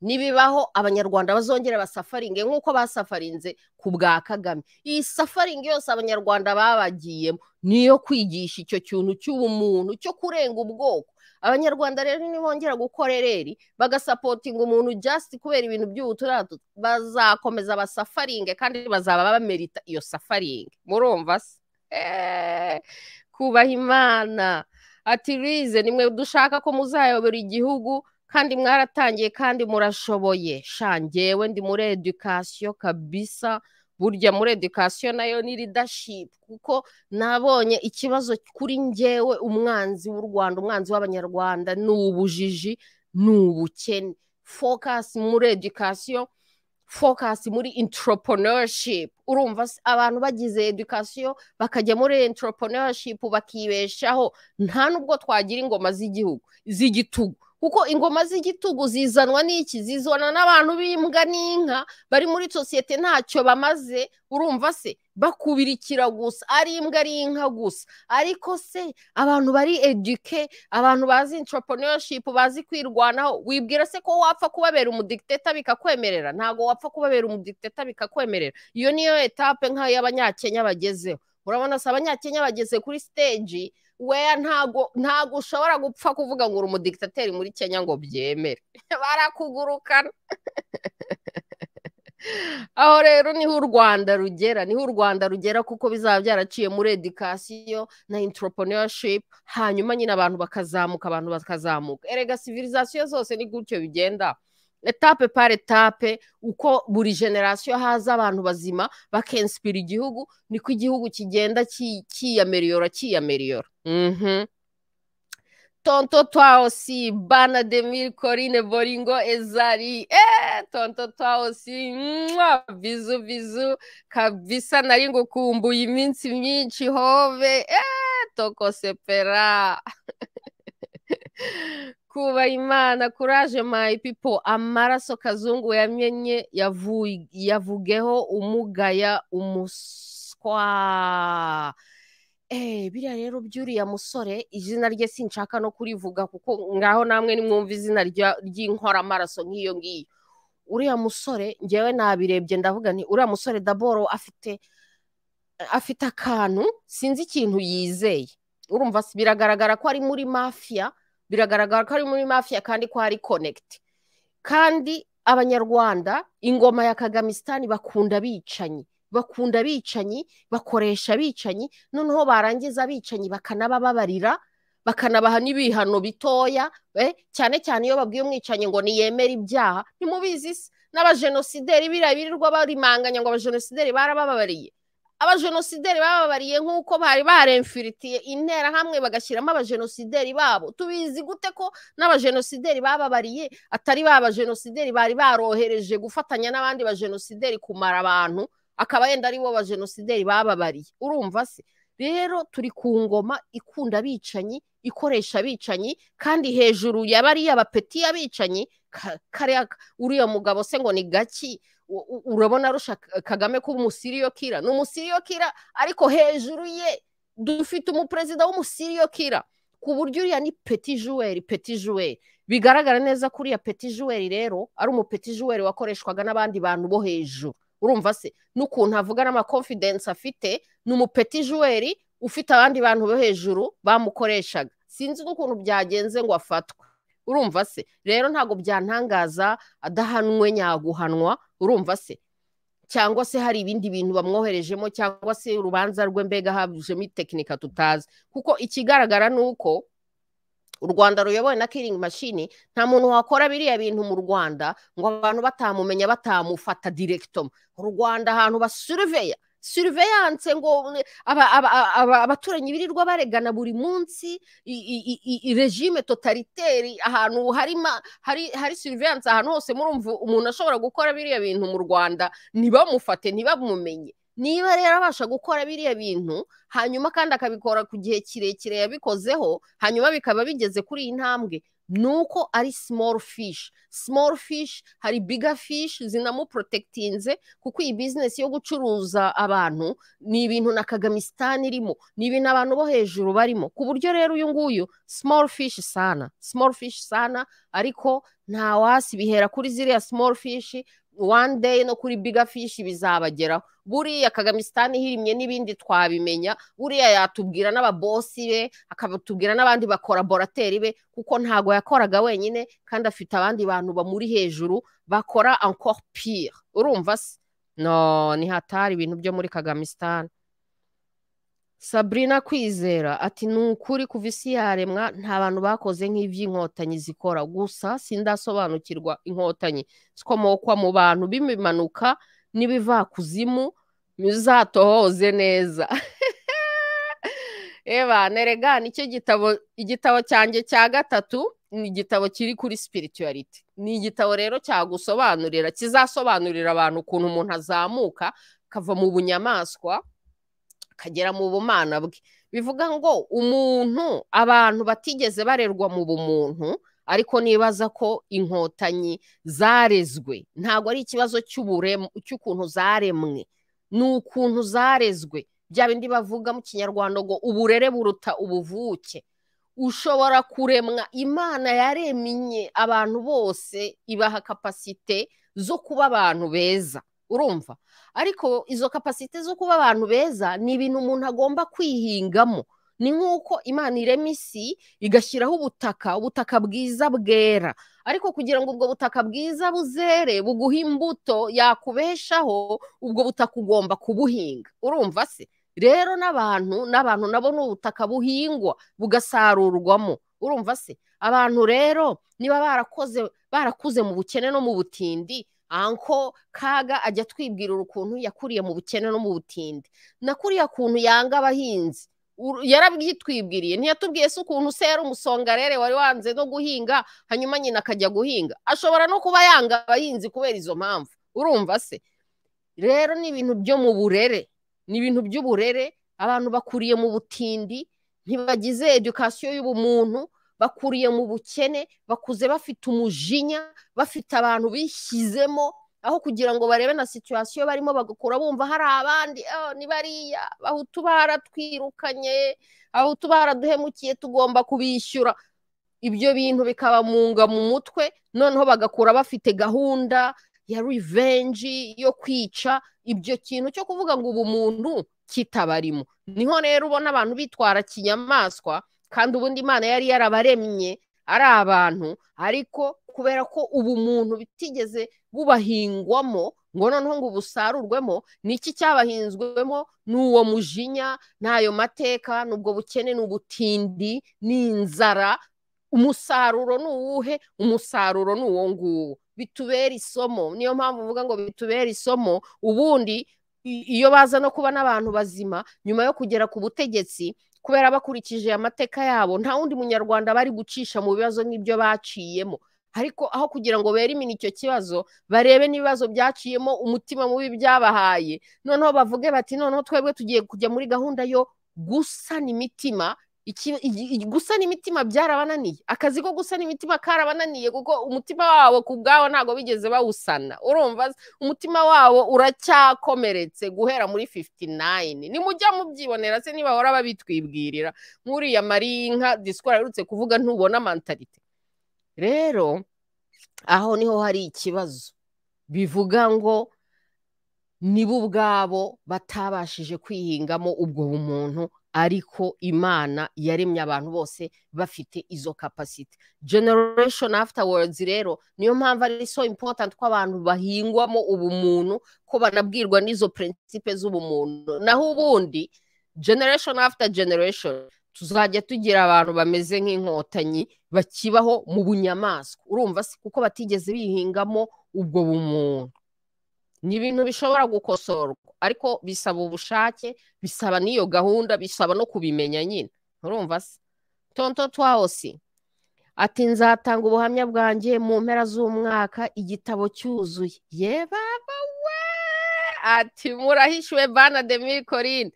[SPEAKER 1] Nibibaho abanyarwanda bazongera basafaringe nk'uko basafarinze ku bwa kagame. Iyi safaringi yose abanyarwanda babagiyemo niyo kwigisha icyo kintu cy'ubumuntu cyo kurenga ubwoko. Abanyarwanda rero nibongera gukora ereri bagasapotinga umuntu jasiti kubera ibintu by'ubuturatu bazakomeza basafaringe kandi bazaba bamerita iyo safaringe. Murumva se? Kubaha imana. Ati rize nimwe dushaka ko muzayobora igihugu kandi mwaratangiye kandi murashoboye. Shangewe ndi muri edukasiyo kabisa. Burya muri edukasiyo na yo ni ridashipu kuko nabonye ikibazo kuri ngewe umwanzi w'u rwanda umwanzi w'abanyarwanda ni ubujiji ni ubukene. Fokasi muri edukasiyo fokasi muri entrepreneurship. Urumva abantu bagize edukasiyo bakajya muri entrepreneurship bakibeshaho. Nta nubwo twagira ingoma z'igihugu z'igitugu. Kuko ingoma z'igitugu zizanwa n'iki? Zizanwa n'abantu b'imbwa n'inka bari muri sosiyete ntacyo bamaze urumva se? Bakubirikira gusa ari imbwa ari inka gusa. Ariko se abantu bari eduke abantu bazi entrepreneurship bazi kwirwanaho wibwira se ko wapfa kubabera umudikiteta bikakwemerera? Ntabwo wapfa kubabera umudikiteta bikakwemerera. Iyo niyo etape nk'ay'abanyakenya bagezeho. Urabona se abanyakenya bageze kuri stage weya ntago ushobora gupfa kuvuga ngo uri umudikitateri muri kenya ngo byemere. Barakugurukana. Aho rero ni ho u rwanda rugera ni ho u rwanda rugera kuko bizaba byaraciye muri edikasiyo na entrepreneurship hanyuma nyine abantu bakazamuka abantu bakazamuka. Erega civilisation zose ni gutyo bigenda. Etape par etape uko buri generasiyo haza abantu bazima bakensipira igihugu niko igihugu kigenda kiyameriyora kiyameriyora tonto toi aussi, bana demir corine boringo ezari. Eh tonto toi aussi. mwa bizu bizu kabisa naringo kumbu, iminsi myinshi hove. Eh tokosepera kuba imana kuraje my people. Amaraso kazungu yamenye yavugeho umugaya umuswa biriya rero by'uriya musore izina rye sinshaka no kurivuga kuko ngaho namwe nimwumva izina ry'inkoramaraso nk'iyo ngiyo uriya musore ngewe nabirebye ndavuga nti uriya musore daboro afite afite akantu sinzi ikintu yizeye. Urumva biragaragara ko ari muri mafiya biragaragara ko ari muri mafiya kandi ko hari konegiti kandi abanyarwanda ingoma ya kagamisitani bakunda abicanyi bakunda abicanyi bakoresha abicanyi noneho barangiza abicanyi bakanabababarira bakanabaha n'ibihano bitoya cyane cyane iyo babwiye umwicanyi ngo niyemere ibyaha ntimubizi se? N'abajenosideri biriya birirwa barimanganya ngo abajenosideri barabababariye. Abajenosideri bababariye nk'uko bari baremfiritiye interahamwe bagashyiramo abajenosideri babo. Tubizi gute ko n'abajenosideri bababariye atari ba bajenosideri bari barohereje gufatanya n'abandi bajenosideri kumara abantu? Akaba yenda ari bo bajenosideri bababariye. Urumva se? Rero turi ku ngoma ikunda abicanyi ikoresha abicanyi kandi hejuru ya bariya bapeti y'abicanyi uriya mugabo se ngo ni gaki? Urabona arusha kagame ko umusiriyo kira? Ni umusiriyo kira? Ariko hejuru ye dufite umuperezida w'umusiriyo kira. Ku buryo uriya ni peti juweri peti juweri bigaragara neza ko uriya peti juweri rero ari umupeti juweri wakoreshwaga n'abandi bantu bo hejuru. Urumva se? N'ukuntu avuga n'amakonfidensi afite ni umupeti juweri ufite abandi bantu bo hejuru bamukoreshaga. Sinzi n'ukuntu byagenze ngo afatwe. Urumva se? Rero ntabwo byantangaza adahanwe nyaguhanwa. Urumva se? Cyangwa se hari ibindi bintu bamwoherejemo cyangwa se urubanza rwe mbega habujemo itekinika tutazi. Kuko ikigaragara ni uko u rwanda ruyobowe na kiringi mashini nta muntu wakora biriya bintu mu rwanda ngo abantu batamumenya batamufata direkitoma u rwanda ahantu basuriveya suriveyanse ngo abaturanyi birirwa baregana buri munsi regime totaliteri ahantu hari suriveyanse ahantu hose murumva umuntu ashobora gukora biriya bintu mu rwanda ntibamufate ntibamumenye. Niba rero abasha gukora biriya bintu hanyuma kandi akabikora ku gihe kirekire yabikozeho hanyuma bikaba bigeze kuri iyi ntambwe. Ni uko ari small fish. Small fish hari bigger fish zinamuprotekitinze kuko iyi bizinesi yo gucuruza abantu ni ibintu na kagamisitani irimo ni ibintu abantu bo hejuru barimo. Ku buryo rero uyu nguyu small fish sana. Small fish sana ariko nta wasi bihera kuri ziriya small fish one day no kuri bigger fish bizabageraho. Buriya kagamisitani ihirimye n'ibindi twabimenya buriya yatubwira n'ababosi be akatubwira n'abandi bakoraborateri be kuko ntago yakoraga wenyine kandi afite abandi bantu bamuri hejuru bakora encore pire. Urumva se? No ni hatari ibintu byo muri kagamisitani sabrina kwizera ati ni ukuri kuva isi yaremwa nta bantu bakoze nk'iby'inkotanyi zikora. Gusa sindasobanukirwa inkotanyi. Zikomokwa mu bantu b'imimanuka n'ibivakuzimu bizatohoze neza. Eba nerega ni cyo gitabo igitabo cyanjye cya gatatu? Ni igitabo kiri kuri spirituality. Ni igitabo rero cyagusobanurira kizasobanurira abantu ukuntu umuntu azamuka akava mu bunyamaswa akagera mu bumana bwe. Bivuga ngo umuntu abantu batigeze barerwa mu bumuntu ariko nibaza ko inkotanyi zarezwe. Ntabwo ari ikibazo cy'ukuntu zaremwe. Ni ukuntu zarezwe. Bya bindi bavuga mu kinyarwanda ngo uburere buruta ubuvuke. Ushobora kuremwa imana yaremye abantu bose ibaha kapasite zo kuba abantu beza. Urumva. Ariko izo kapasite zo kuba abantu beza ni ibintu umuntu agomba kwihingamo. Ni nk'uko imana irema isi igashyiraho ubutaka ubutaka bwiza bwera. Ariko kugira ngo ubwo butaka bwiza buzere buguhe imbuto yakubeshaho ubwo butaka ugomba kubuhinga. Urumva se? Rero n'abantu n'abantu nabo ni ubutaka buhingwa bugasarurwamo. Urumva se? Abantu rero niba barakoze barakuze mu bukene no mu butindi anko kaga ajya atwibwirira ukuntu yakuriye mu bukene no mu butindi. Nakuriya kuntu yanga abahinzi. Yarabyitwibwiriye ntiyatubwiye se ukuntu se yari umusongarere wari wanze no guhinga hanyuma nyina akajya guhinga. Ashobora no kuba yanga abahinzi kubera izo mpamvu. Urumva se? Rero ni ibintu byo mu burere. Ni ibintu by'uburere. Abantu bakuriye mu butindi. Ntibagize edukasiyo y'ubumuntu. Bakuriye mu bukene bakuze bafite umujinya bafite abantu bishyizemo aho kugira ngo barebe na situwasiyo barimo bagakura bumva hari abandi ni bariya bahutu baratwirukanye abahutu baraduhemukiye tugomba kubishyura. Ibyo bintu bikabamunga mu mutwe noneho bagakura bafite gahunda ya rivenji yo kwica ibyo kintu cyo kuvuga ngo ubumuntu kitabarimo. Niho rero ubona abantu bitwara kinyamaswa kandi ubundi imana yari yarabaremye ari abantu ariko kubera ko ubumuntu bitigeze bubahingwamo ngo noneho ngo busarurwemo ni iki cyabahinzwemo? Ni uwo mujinya n'ayo mateka n'ubwo bukene n'ubutindi n'inzara umusaruro ni uwuhe? Umusaruro ni uwo nguwo. Bitubera isomo. Niyo mpamvu uvuga ngo bitubera isomo. Ubundi iyo baza no kuba n'abantu bazima nyuma yo kugera ku butegetsi kubera bakurikije amateka yabo nta wundi munyarwanda bari gucisha mu bibazo nk'ibyo baciyemo. Ariko aho kugira ngo berimine icyo kibazo barebe n'ibibazo byaciyemo umutima mubi byabahaye. Noneho bavuge bati noneho twebwe tugiye kujya muri gahunda yo gusana imitima gusana imitima byarabananiye. Akazi ko gusana imitima karabananiye kuko umutima wabo ku bwabo ntabwo bigeze bawusana. Urumva umutima wabo uracyakomeretse guhera muri fifuti nayini nimujya mubyibonera se nibahora babitwibwirira. Nk'uriya marinka disikora aherutse kuvuga ntubona mantarite rero aho ni ho hari ikibazo. Bivuga ngo nibo ubwabo batabashije kwihingamo ubwo bumuntu ariko imana yaremye abantu bose bafite izo kapasite generation afterwards rero niyo mpamvu ari so important ko abantu bahingwamo ubumuntu ko banabwirwa n'izo principe z'ubumuntu. Naho ubundi generation after generation tuzajya tugira abantu bameze nk'inkotanyi bakibaho mu bunyamaswa. Urumva se? Kuko batigeze bihingamo ubwo bumuntu. Ni ibintu bishobora gukosorwa. Ariko bisaba ubushake bisaba n'iyo gahunda bisaba no kubimenya nyine. Urumva se? Tonto twahosi ati nzatanga ubuhamya bwanjye mu mpera z'umwaka igitabo cyuzuye. Ye baba we ati murahishyuwe bana demi corine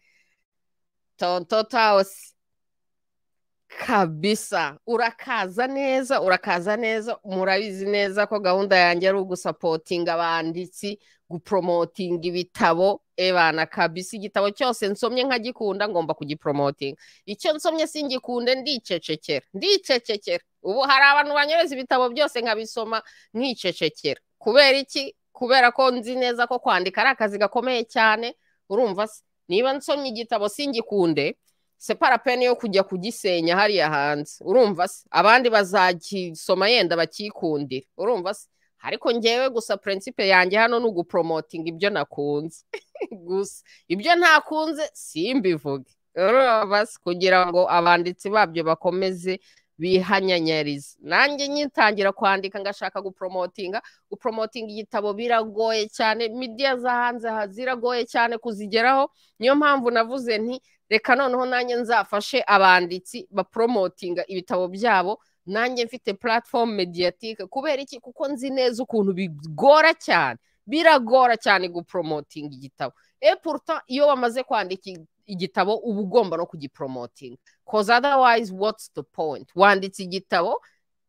[SPEAKER 1] tonto twahosi kabisa. Urakaza neza urakaza neza. Murabizi neza ko gahunda yanjye ari ugusapotinga abanditsi guporomotinga ibitabo. Ebana kabisa igitabo cyose nsomye nkagikunda ngomba kugiporomotinga icyo nsomye singikunde ndicecekera. Ndicecekera. Ubu hari abantu banyereza ibitabo byose nkabisoma nkicecekera. Kubera iki? Kubera ko nzi neza ko kwandika ari akazi gakomeye cyane. Urumva se? Niba nsomye igitabo singikunde separa peni yo kujya kugisenya hariya hanze. Urumva se? Abandi bazakisoma yenda bakikundira urumva se? Ariko ngewe gusa prinsipe yanjye hano ni uguporomotinga ibyo nakunze. Gusa ibyo ntakunze simbivuge. Kugira ngo abanditsi babyo bakomeze bihanyanyariza nanjye nyitangira kwandika ngashaka guporomotinga guporomotinga igitabo biragoye cyane midiya za hanze ziragoye cyane kuzigeraho. Niyo mpamvu navuze nti reka noneho nanjye nzafashe abanditsi baporomotinga ibitabo byabo nanjye mfite platform mediatike kubera iki kuko nzi neza ukuntu bigora cyane biragora cyane guporomotinga igitabo epuruta iyo wamaze kwandika igitabo uba ugomba no kugiporomotinga koza otherwise what's the point? Wanditse igitabo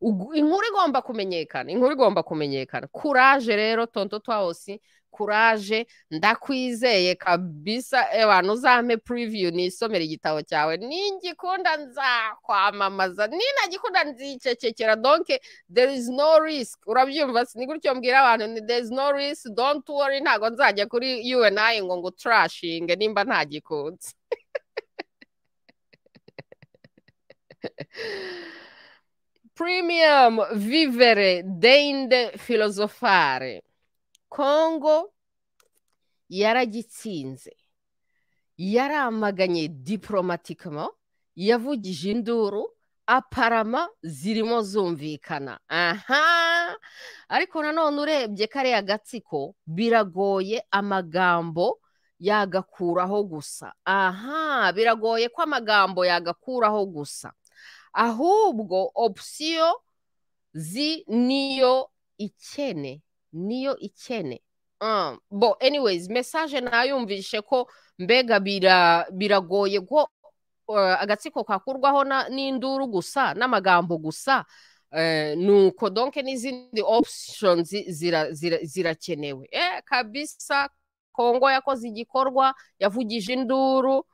[SPEAKER 1] inkuru igomba kumenyekana inkuru igomba kumenyekana. Kuraje rero tonto twahosi kuraje ndakwizeye kabisa. Abantu uzampe puriviyu nisomera igitabo cyawe. Ningikunda nzakwamamaza. Ninagikunda nzicecekera. Donke there is no risk. Urabyumva ni gutyo mbwira abantu ni there is no risk. Don't worry ntabwo nzajya kuri and I ngo ngo turashinge nimba ntagikunze premium vivere deinde filosofare. Kongo yaragitsinze yaramaganye diporomatikamo yavugije induru aparama zirimo zumvikana. Aha! Ariko nanone urebye kariya gatsiko biragoye amagambo yagakuraho gusa. Aha! Biragoye ko amagambo yagakuraho gusa. Ahubwo opsiyo zi niyo ikene niyo ikene bo anyways message nayumvishe ko mbega biragoye ko agatsiko kakurwaho n'induru gusa n'amagambo gusa nuko donke n'izindi options zirakenewe. Kabisa kongo yakoze igikorwa yavugije induru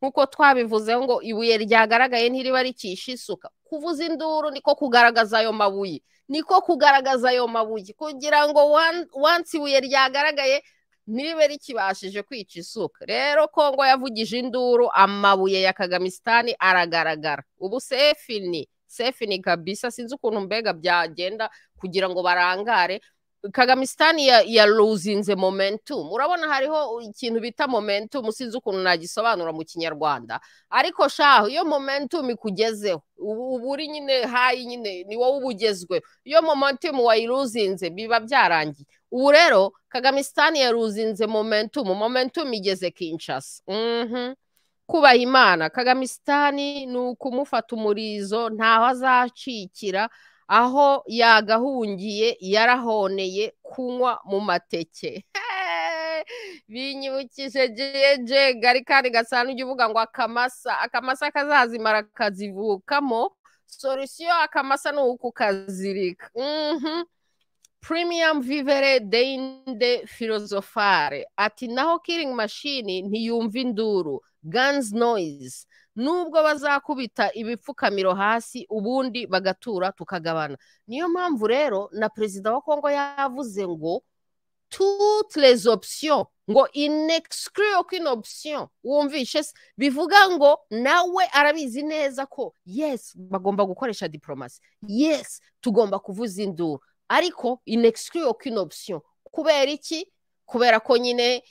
[SPEAKER 1] nk'uko twabivuze ngo ibuye ryagaragaye ntiriba rikisha isuka. Kuvuza induru niko kugaragaza ayo mabuye. Niko kugaragaza ayo mabuye. Kugira ngo wansi ibuye ryagaragaye niba rikibashije kwica isuka. Rero kongo yavugije induru amabuye ya kagamisitani aragaragara. Ubu sefini sefini kabisa sinzi ukuntu mbega byagenda kugira ngo barangare. Kagamisitani ya, luzinze momentum. Urabona hariho ikintu bita momentum sinzi ukuntu nagisobanura mu kinyarwanda. Ariko shaho iyo momentum ikugezeho ubu uri nyine hayi nyine ni wowe uba ugezweho iyo momentum wayiruzinze biba byarangiye. Ubu rero kagamisitani yaruzinze momentum momentum igeze kinshasa. Mhm. Kubaha imana kagamisitani ni ukumufata umurizo ntaho azacikira aho yagahungiye yarahoneye kunywa mu mateke. Binyibukije jeje gari kandi gasana ujya uvuga ngo akamasa. Akamasa kazazimara kazivukamo solisiyo akamasa ni ukukazirika premium vivere deinde filozofare ati naho kiringi mashini ntiyumva induru. Ganzi noise. Nubwo bazakubita ibipfukamiro hasi ubundi bagatura tukagabana. Niyo mpamvu rero na perezida wa kongo yavuze ngo toutes les options ngo inexclure aucune option wumvishe se? Bivuga ngo nawe arabizi neza ko yes bagomba gukoresha diplomasi yes tugomba kuvuza induru. Ariko inexclure aucune option. Kubera iki? Kubera ko nyine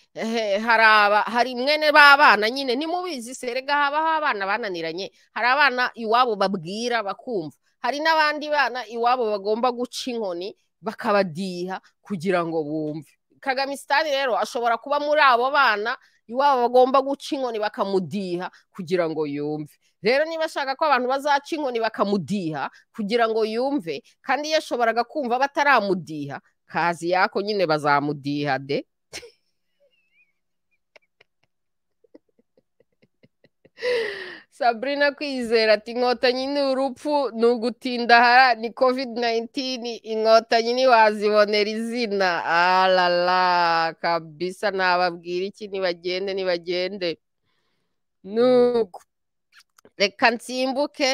[SPEAKER 1] hari mwene b'abana nyine nimubizi serega habaho abana bananiranye hari abana iwabo babwira bakumva hari n'abandi bana iwabo bagomba guca inkoni bakabadiha kugira ngo bumve. Kagamisitani rero ashobora kuba muri abo bana iwabo bagomba guca inkoni bakamudiha kugira ngo yumve. Rero niba ashaka ko abantu bazaca inkoni bakamudiha kugira ngo yumve kandi iyo ashoboraga kumva bataramudiha kazi yako nyine bazamudiha de sabrina kwizera ati inkotanyi ni urupfu ni ugutindahara ni covid 19 inkotanyi ntiwazibonera izina. Arara kabisa nababwira iki? Nibagende nibagende. Nuko reka nsimbuke.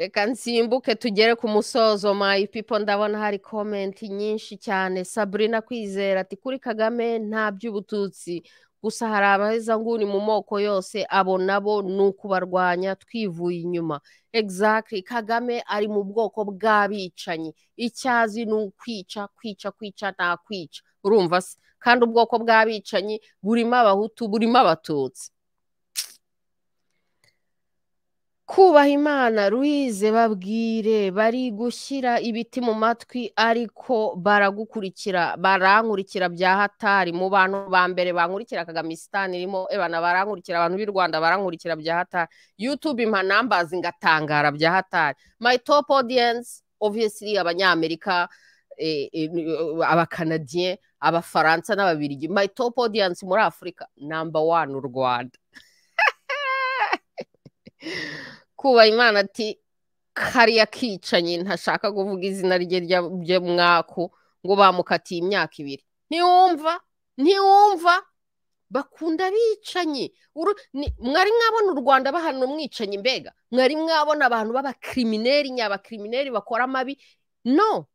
[SPEAKER 1] Reka nsimbuke tugere ku musozo mayi pipo ndabona hari komenti nyinshi cyane. Sabrina kwizera ati kuri kagame nta by'ubututsi. Gusa hari abahezanguni mu moko yose abo nabo ni ukubarwanya twivuye inyuma. Exactly. Kagame ari mu bwoko bw'abicanyi. Icyazi ni ukwica kwica kwica nta kwica. Urumva se? Kandi ubwoko bw'abicanyi burimo abahutu burimo abatutsi. Kubaha imana ruyize babwire bari gushyira ibiti mu matwi ariko baragukurikira barankurikira bya hatari. Mu bantu ba mbere bankurikira kagamisitani irimo ebana barankurikira abantu b'i rwanda barankurikira bya hatari. Yutube impanambazi ngatangara bya hatari. My top audience obviously abanyamerika abakanadiye abafaransa n'ababirigi. My top audience muri afurika number one u rwanda. kuba imana ati kariya kicanyi ntashaka kuvuga izina rye ry'umwaku ngo bamukatiye imyaka ibiri. Ntiwumva? Ntiwumva? Bakunda abicanyi. Mwari mwabona u rwanda bahana umwicanyi mbega? Mwari mwabona abantu b'abakirimineri nyabakirimineri bakora amabi? No.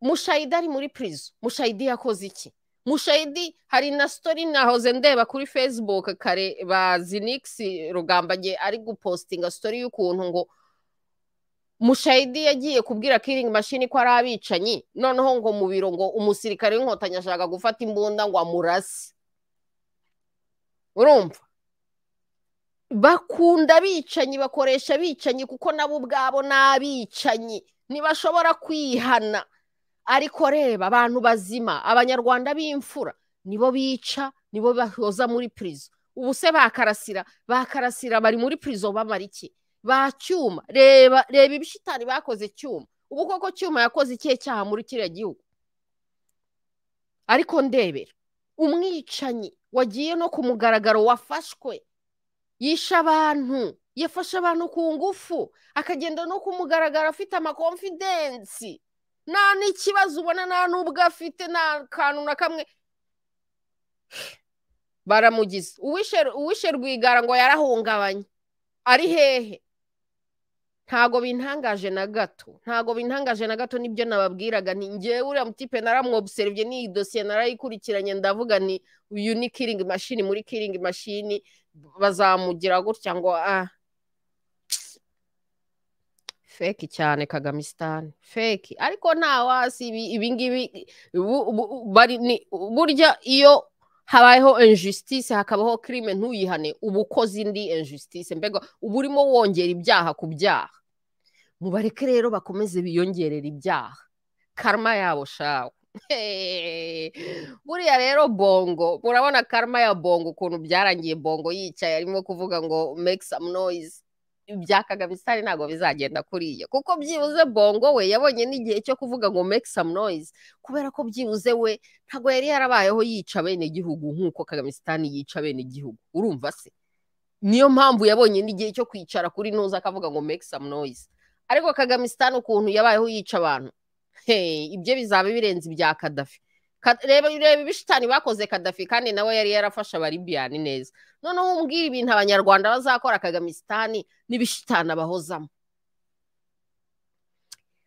[SPEAKER 1] Mushayidi ari muri purizo mushayidi yakoze iki? Mushayidi hari na sitori nahoze ndeba kuri facebook kare ba zinigisi rugambage ari gupositinga sitori y'ukuntu ngo mushayidi yagiye kubwira kiringi mashini ko ari abicanyi noneho ngo mu biro ngo umusirikare w'inkotanyi ashaka gufata imbunda ngo amurase. Urumva? Bakunda abicanyi bakoresha abicanyi kuko nabo ubwabo ni abicanyi ntibashobora kwihana. Ariko reba abantu bazima abanyarwanda b'imfura nibo bica nibo bahoza muri purizo ubu se bakarasira bakarasira bari muri purizo bamara iki? Ba cyuma. Reba reba ibishitani bakoze cyuma. Ubu koko cyuma yakoze ikihe cyaha muri kiriya gihugu? Ariko ndebera umwicanyi wagiye no ku mugaragaro wafashwe yishe abantu yafashe abantu ku ngufu akagenda no ku mugaragaro afite amakonfidensi nta n'ikibazo ubona nta n'ubwo afite nta kantu na kamwe. Baramugize. Uwishe rwigara ngo yarahungabanye. Ari hehe? Ntago bintangaje na gato. Ntago bintangaje na gato ni byo nababwiraga. Nti ngewe uriya mutipe naramwobservye n'iyi dosiye narayikurikiranye. Ndavuga ni uyu ni kiringi mashini muri kiringi mashini bazamugira gutya ngo ah feki cyane kagamisitani feki ariko nta wasi ibi ngibi burya iyo habayeho injustice hakabaho crime ntuyihane. Uba ukoze indi injustice. Mbega uba urimo wongera ibyaha ku byaha. Mubareke rero bakomeze biyongerera ibyaha. Karma yabo shawe. Buriya rero bongo murabona karma ya bongo ukuntu byarangiye bongo yicaye arimo kuvuga ngo make some noise. Ibya kagamisitani ntabwo bizagenda kuriya. Kuko byibuze bongo we yabonye n'igihe cyo kuvuga ngo make some noise. Kubera ko byibuze we ntabwo yari yarabayeho yica bene gihugu nk'uko kagamisitani yica bene gihugu urumva se? Niyo mpamvu yabonye n'igihe cyo kwicara kuri nuza akavuga ngo make some noise. Ariko kagamisitani ukuntu yabayeho yica abantu. Ibyo bizaba birenze ibya kadafi reba ibishitani bakoze kadafi kandi nawe yari yarafashe abaribiyani neza. Noneho umbwira ibintu abanyarwanda bazakora kagamisitani n'ibishitani abahozamo.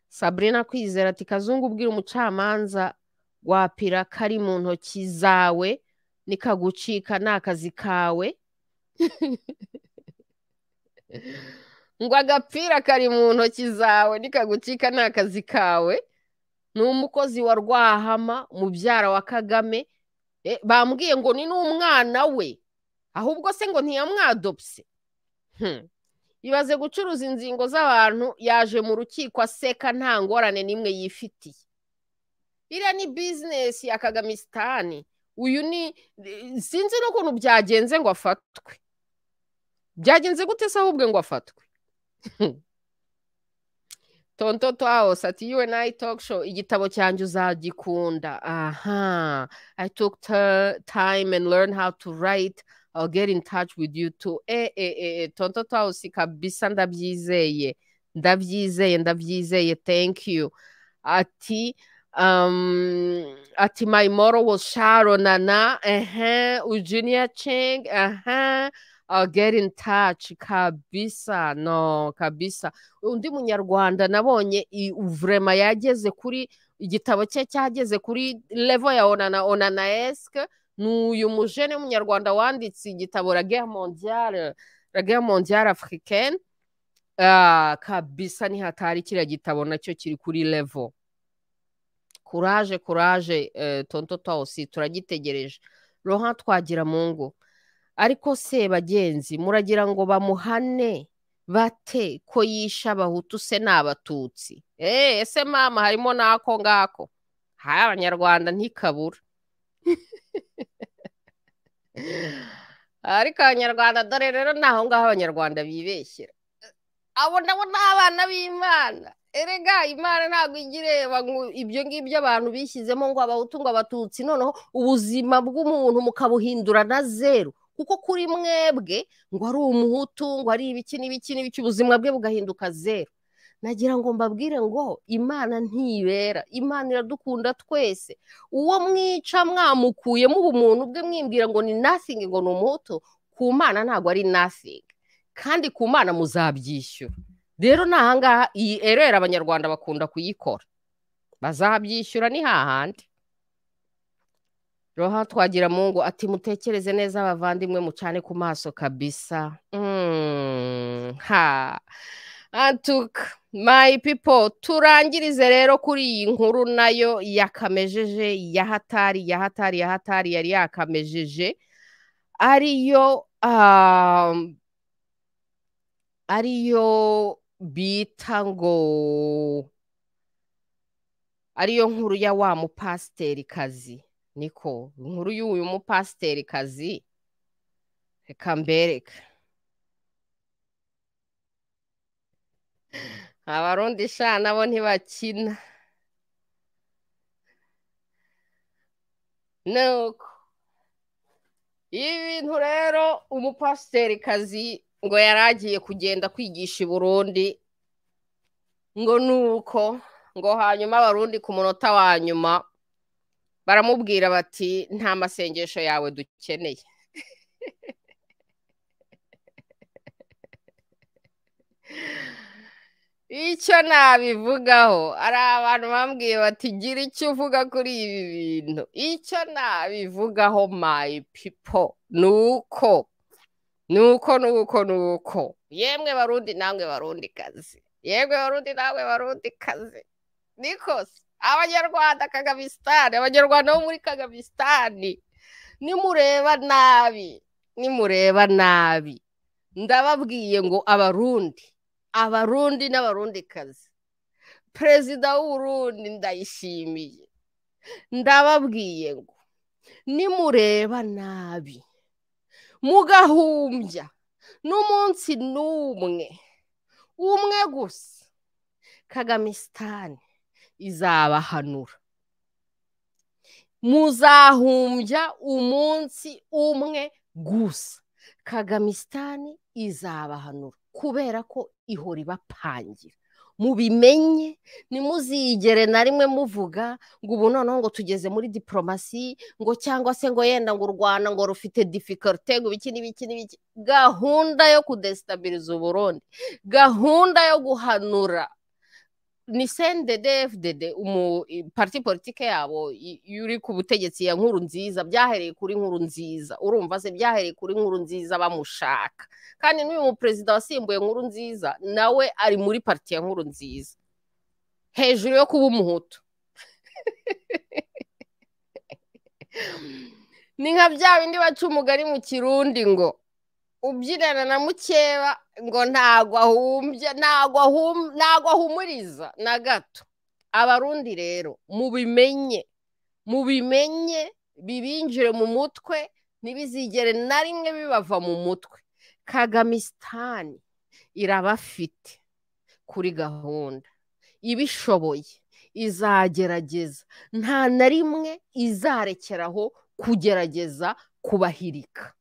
[SPEAKER 1] Sabrina kwizera ati kazungu ubwira umucamanza wapira kari mu ntoki zawe nikagucika ni akazi kawe. Ngo agapira kari mu ntoki zawe nikagucika ni akazi kawe. Ni umukozi wa rwahama mubyara wa kagame bambwiye ngo ni n'umwana we ahubwo se ngo ntiyamwadopse. Ibaze gucuruza ingingo z'abantu yaje mu rukiko aseka nta ngorane n'imwe yifitiye. Iriya ni bizinesi ya kagamisitani uyu ni sinzi n'ukuntu byagenze ngo afatwe. Byagenze gute se ahubwo ngo afatwe? Tonto twawose ati you and I talk show igitabo cyanjye uzagikunda. Aha. I took time and learn how to write. I'll get in touch with you too. Eh eh eh tonto twawose kabisa ndabyizeye. Ndabyizeye ndabyizeye. Thank you. Ati um ati my motto was Sharon Nana uh-huh Eugenia Cheng. Uh-huh I'll get in touch kabisa no kabisa. Undi munyarwanda nabonye vrema yageze kuri igitabo cye cyageze kuri level ya onana onana esque ni uyu mujene w'umunyarwanda wanditse igitabo la guerre mondiale la guerre mondiale africaine. Uh, kabisa ni hatari kiriya gitabo na cyo kiri kuri level kuraje kuraje uh, tonto tawusi turagitegereje roha twagira mu ngo ariko se bagenzi muragira ngo bamuhane? Bate? Ko yisha abahutu se ni abatutsi ese mama harimo n'ako ngako? Hari abanyarwanda ntikabura. Ariko abanyarwanda dore rero ni aho ngaho abanyarwanda bibeshyira abo nabo ni abana b'imana. Erega imana ntabwo ireba ibyo ngibyo abantu bishyizemo ngo abahutu ngo abatutsi. Noneho ubuzima bw'umuntu mukabuhindura na zeru. Kuko kuri mwebwe ngo ari umuhutu ngo ari ibiki n'ibiki n'ibiki ubuzima bwe bugahinduka zeru nagira ngo mbabwire ngo imana ntibera imana iradukunda twese. Uwo mwica mwamukuyemo ubumuntu bwe mwimbwira ngo ni nothing ngo ni umuhutu ku mana ntabwo ari nothing. Kandi ku mana muzabyishyura. Rero ni ahangaha iyi erera abanyarwanda bakunda kuyikora. Bazabyishyura ni hahandi roha twagira mu ngo ati mutekereze neza abavandimwe mucane ku maso kabisa. Ha. Antuka my people turangirize rero kuri iyi nkuru na yo yakamejeje ya hatari ya hatari ya hatari yari yakamejeje ariyo ariyo bita ngo ariyo nkuru ya wa mupasiteri kazi. Niko inkuru y'uyu mupasiteri kazi reka mbereka abarundi sha nabo ntibakina. Nuko ibi bintu rero umupasiteri kazi ngo yari agiye kugenda kwigisha i burundi ngo nuko ngo hanyuma abarundi ku munota wa nyuma baramubwira bati nta masengesho yawe dukeneye. Icyo nabivugaho hari abantu bambwiye bati gira icyo uvuga kuri ibi bintu. Icyo nabivugaho my people. Ni uko ni uko ni uko ni uko yemwe barundi namwe barundi kazi. Yemwe barundi namwe barundi kazi. Nikose abanyarwanda kagamisitani abanyarwanda bo muri kagamisitani nimureba nabi. Nimureba nabi. Ndababwiye ngo abarundi. Abarundi n'abarundikazi. Perezida w'uburundi ndayishimiye. Ndababwiye ngo nimureba nabi. Mugahumbya. N'umunsi n'umwe. Umwe gusa. Kagamisitani izabahanura. Muzahumbya umunsi umwe gusa. Kagamisitani izabahanura kubera ko ihora ibapangira. Mubimenye nimuzigere na rimwe muvuga ngo ubu noneho ngo tugeze muri diporomasi ngo cyangwa se ngo yenda ngo u rwanda ngo rufite difikarite ngo ibiki n'ibiki n'ibiki. Gahunda yo kudesitabiriza uburundi gahunda yo guhanura ni sendedefudede pariti politike yabo iyo uri ku butegetsi ya nkuru nziza byahereye kuri nkuru nziza urumva se byahereye kuri nkuru nziza bamushaka. Kandi n'uyu muperezida wasimbuye nkuru nziza nawe ari muri pariti ya nkuru nziza hejuru yo kuba umuhutu. Ni nka bya bindi baca umugari mu kirundi ngo ubyinana na mukeba ngo ntago ahumbya ntago ahumuriza na gato. Abarundi rero mubimenye. Mubimenye bibinjire mu mutwe ntibizigere na rimwe bibava mu mutwe. Kagamisitani irabafite kuri gahunda. Ibishoboye. Izagerageza. Nta na rimwe izarekeraho kugerageza kubahirika.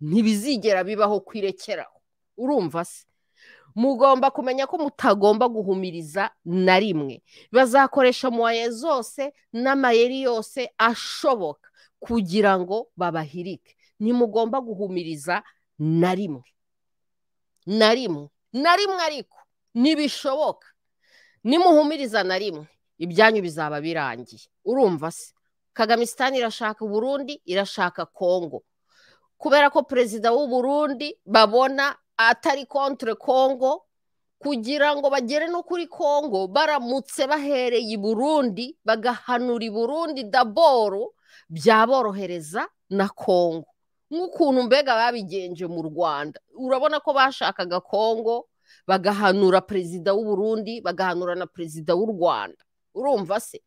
[SPEAKER 1] Ntibizigera bibaho kwirekeraho. Urumva se? Mugomba kumenya ko mutagomba guhumiriza na rimwe. Bazakoresha muwaye zose n'amayeri yose ashoboka kugira ngo babahirike. Ntimugomba guhumiriza na rimwe. Na rimwe. Na rimwe ariko. Ntibishoboka. Nimuhumiriza na rimwe. Ibyanyu bizaba birangiye. Urumva se? Kagamisitani irashaka uburundi irashaka kongo kubera ko perezida w'uburundi babona atari kontre kongo kugira ngo bagere no kuri kongo baramutse bahereye i burundi bagahanura i burundi daboro byaborohereza na kongo nk'ukuntu mbega babigenje mu rwanda. Urabona ko bashakaga kongo bagahanura perezida w'uburundi bagahanura na perezida w'u rwanda. Urumva se?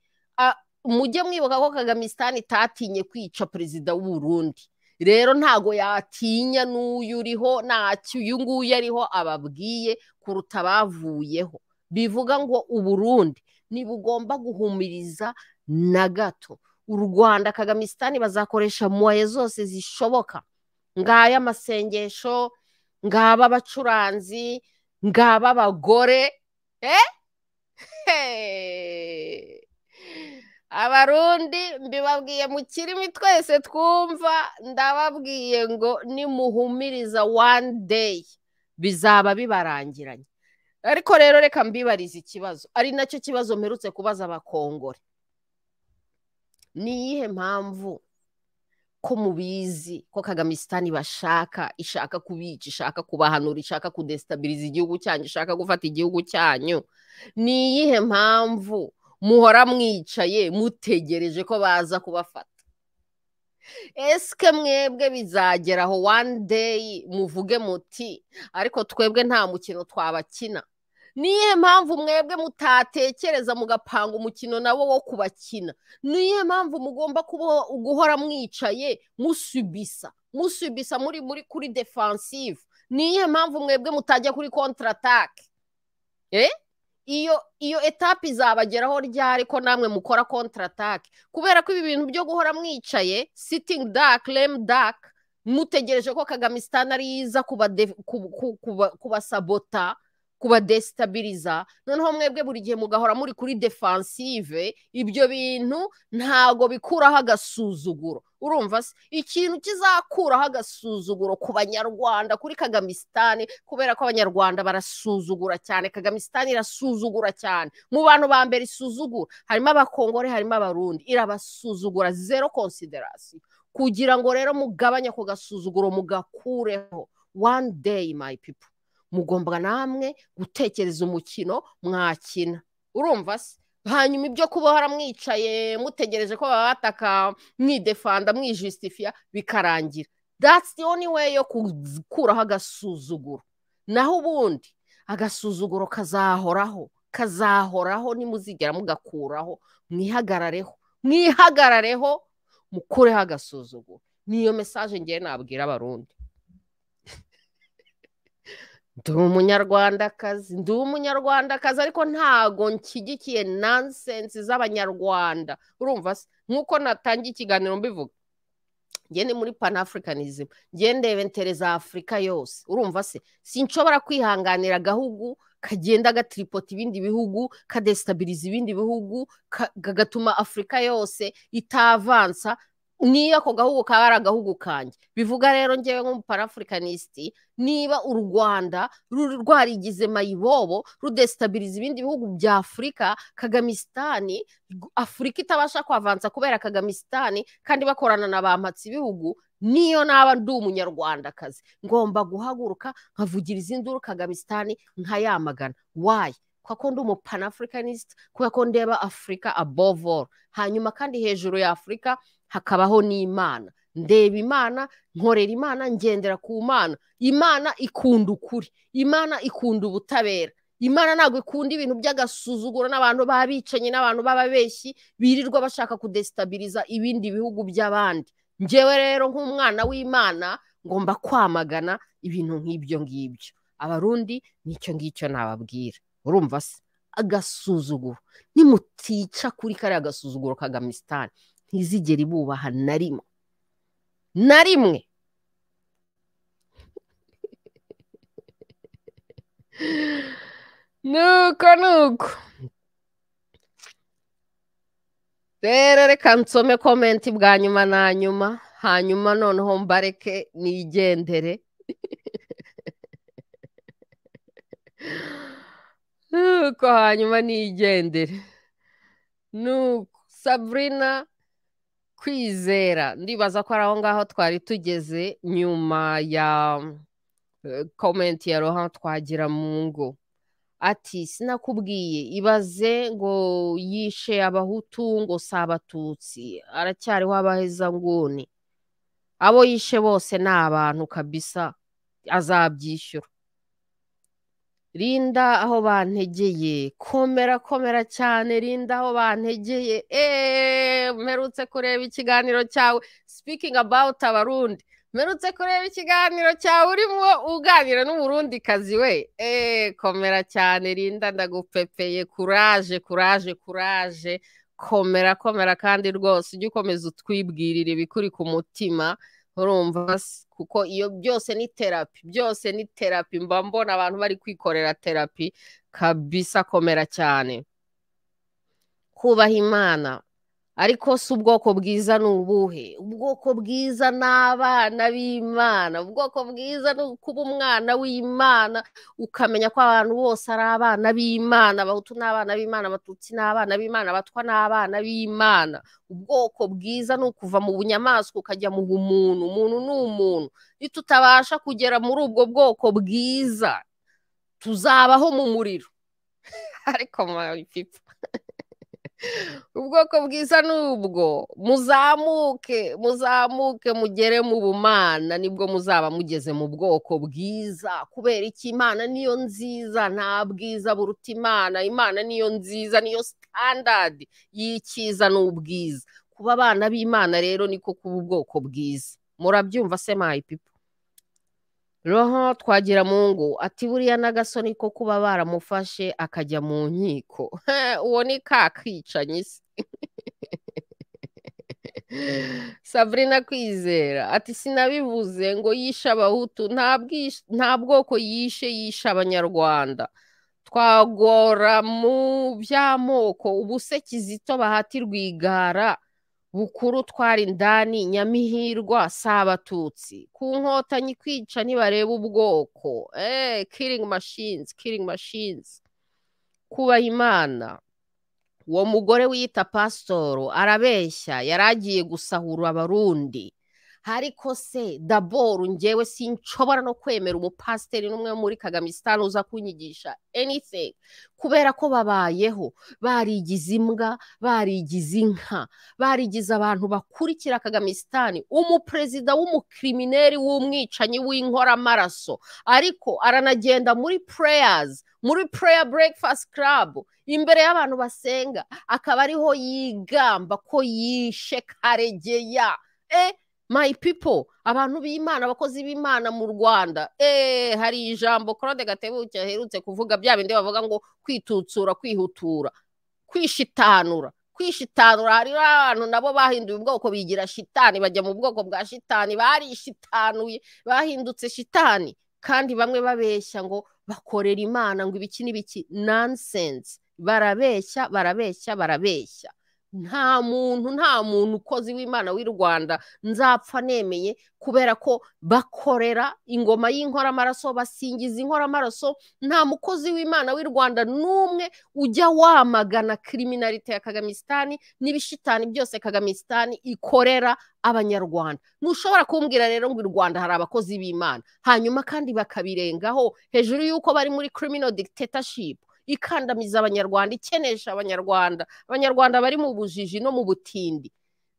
[SPEAKER 1] Mujye mwibuka ko kagamisitani itatinye kwica perezida w'uburundi rero ntago yatinya n'uyu uriho ntacyo uyu nguyu ariho ababwiye kuruta abavuyeho. Bivuga ngo uburundi ntibugomba guhumiriza na gato. U rwanda kagamisitani bazakoresha muwaye zose zishoboka. Ngaya amasengesho ngaba abacuranzi ngaba abagore abarundi mbibabwiye mu kirimi twese twumva ndababwiye ngo nimuhumiriza one day. Bizaba bibarangiranye. Ariko rero reka mbibarize ikibazo. Ari na cyo kibazo mperutse kubaza abakongore. Ni iyihe mpamvu ko mubizi ko kagamisitani bashaka ishaka kubica ishaka kubahanura ishaka kudesitabiriza igihugu cyanyu ishaka gufata igihugu cyanyu? Ni iyihe mpamvu muhora mwicaye mutegereje ko baza kubafata. Esike mwebwe bizageraho one day muvuge muti ariko twebwe nta mukino twabakina. Niyihe mpamvu mwebwe mutatekereza mugapanga umukino nabo wo kubakina? Niyihe mpamvu mugomba guhora mwicaye musubisa musubisa muri muri kuri defansive niyihe mpamvu mwebwe mutajya kuri kontaratake iyo iyo etape izabageraho ryari ko namwe mukora kontaratake kubera ko ibi bintu byo guhora mwicaye sitingi dake remu dake mutegereje ko kagamisitani ariza kubasabota kubadesitabiriza noneho mwebwe buri gihe mugahora muri kuri defansive ibyo bintu ntago bikuraho agasuzuguro. Urumva se ikintu kizakuraho agasuzuguro ku banyarwanda kuri kagamisitani kubera ko abanyarwanda barasuzugura cyane kagamisitani irasuzugura cyane. Mu bantu ba mbere isuzugura harimo abakongore harimo abarundi irabasuzugura zero konsiderasiyo kugira ngo rero mugabanye ako gasuzuguro mugakureho. One day my people. Mugomba namwe gutekereza umukino mwakina. Urumva se hanyuma ibyo kubohora mwicaye mutegereje ko baba bataka mwidefanda mwijusitifiya bikarangira. That's the only way yo gukuraho agasuzuguro. Naho ubundi agasuzuguro kazahoraho kazahoraho nimuzigera mugakuraho mwihagarareho. Mwihagarareho mukureho agasuzuguro. Niyo mesaje ngewe nabwira abarundi. Ndi umunyarwandakazi ndi umunyarwandakazi ariko ntago nshyigikiye nansensi z'abanyarwanda. Urumva se? Nk'uko natangiye ikiganiro mbivuga. Ngende muri panafricanism. Ndebe ntere za afurika yose. Urumva se? Sinshobora kwihanganira agahugu kagenda gatiripota ibindi bihugu kadesitabiriza ibindi bihugu kagatuma afurika yose itavansa niyo ako gahugu kaba ari agahugu kanjye bivuga rero ngewe nk'umupanafurikanisiti niba u rwanda rwarigize mayibobo rudesitabiriza ibindi bihugu bya afurika kagamisitani afurika itabasha kwavansa kubera kagamisitani kandi bakorana na ba ibihugu niyo naba ndi umunyarwandakazi. Ngomba guhaguruka nkavugiriza induru kagamisitani nkayamagana. Wayi kuko ndi umupanafurikanisiti kubera ko ndeba afurika above all. Hanyuma kandi hejuru ya afurika hakabaho n'imana. Ndeba imana nkorera imana ngendera ku mana. Imana ikunda ukuri. Imana ikunda ubutabera. Imana ntabwo ikunda ibintu by'agasuzuguro n'abantu b'abicanyi n'abantu b'ababeshyi birirwa bashaka kudesitabiriza ibindi bihugu by'abandi. Ngewe rero nk'umwana w'imana ngomba kwamagana ibintu nk'ibyo ngibyo. Abarundi ni cyo ngicyo nababwira. Urumva se? Agasuzuguro. Nimutica kuri kariya gasuzuguro kagamisitani ntizigere ibubaha na rimwe. Na rimwe. Nuko nuko. Rero reka nsome komenti bwa nyuma na nyuma. Hanyuma noneho mbareke nigendere. Nuko hanyuma nigendere. Nuko sabrina. Kwizera ndibaza ko ari aho ngaho twari tugeze nyuma ya komenti ya roha twagira mu ngo. Ati sinakubwiye ibaze ngo yishe abahutu ngo si abatutsi. Aracyariho abahezanguni abo yishe bose ni abantu kabisa azabyishyura. Rinda aho bantegeye. Komera komera cyane. Rinda aho bantegeye. Eee mperutse kureba ikiganiro cyawe. Speaking about abarundi. Mperutse kureba ikiganiro cyawe. Urimo uganira n'umurundikazi we. Eee komera cyane. Rinda ndagupepeye. Kuraje kuraje kuraje. Komera komera kandi rwose. Ujye ukomeza utwibwirire ibikuri ku mutima. Urumva kuko iyo byose ni terapi byose ni terapi mba mbona abantu bari kwikorera terapi kabisa komera cyane. Kubaha imana. Ariko si ubwoko bwiza ni ubuhe? Ubwoko bwiza ni abana b'imana. Ubwoko bwiza ni ukuba umwana w'imana. Ukamenya ko abantu bose ari abana b'imana. Abahutu ni abana b'imana abatutsi ni abana b'imana abatwa ni abana b'imana. Ubwoko bwiza ni ukuva mu bunyamaswa ukajya mu bumuntu. Umuntu ni umuntu. Nitutabasha kugera muri ubwo bwoko bwiza tuzabaho mu muriro. Ariko mayipipa ubwoko bwiza ni ubwo. Muzamuke muzamuke mugere mu bumana. Nibwo muzaba mugeze mu bwoko bwiza. Kubera iki? Imana niyo nziza. Nta bwiza buruta imana. Imana niyo nziza niyo sitandadi y'icyiza n'ubwiza. Kuba abana b'imana rero niko kuba ubwoko bwiza. Murabyumva se mayipipa roho twagira mu ngo ati buriya n'agasoni ko kuba baramufashe akajya mu nkiko. Uwo ni ka kicanyi se? Sabrina kwizera ati sinabivuze ngo yishe abahutu nta bwoko yishe yishe abanyarwanda. Twagora mu by'amoko ubuse kizito bahati rwigara. Bukuru twari indani nyamihirwa si abatutsi ku nkotanyi kwica ntibareba ubwoko. Eee kiringi mashinizi kiringi mashinizi kubaha imana. Uwo mugore wiyita pasitoro arabeshya yari agiye gusahura abarundi. Ariko se daboru ngewe sinshobora no kwemera umupasiteri n'umwe muri kagamisitani uza kunyigisha anything. Kubera ko babayeho barigize imbwa barigize inka barigize abantu bakurikira kagamisitani umuperezida w'umukirimineri w'umwicanyi w'inkoramaraso. Ariko aranagenda muri pureyazi muri pureya burekifasiti karabu imbere y'abantu basenga. Akaba ariho yigamba ko yishe karegeya. E my people abantu b'imana abakozi b'imana mu rwanda. Eee hari ijambo claude gatebuke aherutse kuvuga bya bindi bavuga ngo kwitutsura kwihutura kwishitanura. Kwishitanura hariho abantu nabo bahinduye ubwoko bigira shitani bajya mu bwoko bwa shitani barishitanuye bahindutse shitani. Kandi bamwe babeshya ngo bakorera imana ngo ibiki n'ibiki nonsense. Barabeshya barabeshya barabeshya. Nta muntu nta muntu ukozi w'imana w'i rwanda nzapfa nemeye kubera ko bakorera ingoma y'inkoramaraso basingiza inkoramaraso nta mukozi w'imana w'i rwanda n'umwe ujya wamagana kiriminarite ya kagamisitani n'ibishitani byose kagamisitani ikorera abanyarwanda. Ntushobora kumbwira rero ngo i rwanda hari abakozi b'imana. Hanyuma kandi bakabirengaho hejuru y'uko bari muri criminal dictatorship. Ikandamiza abanyarwanda ikenesha abanyarwanda. Abanyarwanda bari mu bujiji no mu butindi.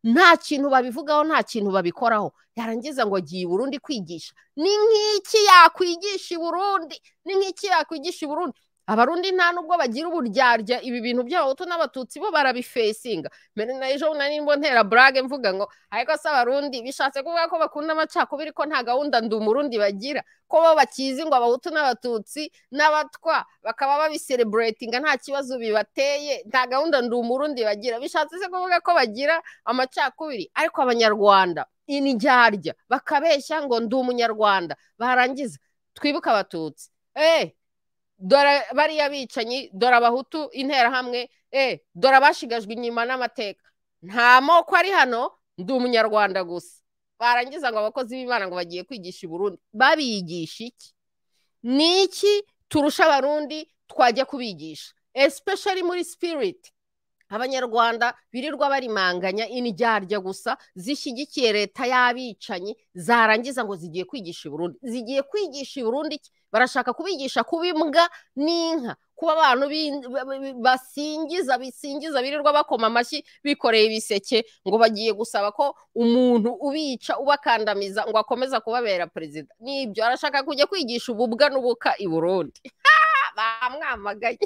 [SPEAKER 1] Nta kintu babivugaho nta kintu babikoraho. Yarangiza ngo agiye i burundi kwigisha. Ni nk'iki yakwigisha i burundi? Ni nk'iki yakwigisha i burundi? Abarundi nta nubwo bagira uburyarya ibi bintu by'abahutu n'abatutsi bo barabifesinga mbere na ejo nari mbo ntera burage mvuga ngo ariko se abarundi bishatse kuvuga ko bakunda amacakubiri ko nta gahunda ndi umurundi bagira? Ko bo bakizi ngo abahutu n'abatutsi n'abatwa bakaba babisereburetinga nta kibazo bibateye nta gahunda ndi umurundi bagira? Bishatse se kuvuga ko bagira amacakubiri? Ariko abanyarwanda indyarya bakabeshya ngo ndi umunyarwanda barangiza twibuke abatutsi. Eee dore bariya bicanyi dore abahutu interahamwe eh dore abashigajwe inyuma n'amateka. Nta moko ari hano ndi umunyarwanda gusa. Barangiza ngo abakozi b'imana ngo bagiye kwigisha i burundi. Babigisha iki? Ni iki turusha abarundi twajya kubigisha? Especially muri spirit. Abanyarwanda birirwa barimanganya indyarya gusa zishyigikiye leta y'abicanyi zarangiza ngo zigiye kwigisha i burundi. Zigiye kwigisha i burundi barashaka kubigisha kuba imbwa n'inka. Kuba abantu basingiza bisingiza birirwa bakoma amashyi bikoreye ibiseke ngo bagiye gusaba ko umuntu ubica ubakandamiza ngo akomeza kubabera perezida. Nibyo arashaka kujya kwigisha ububwa n'ubuka i burundi. Bamwamagaye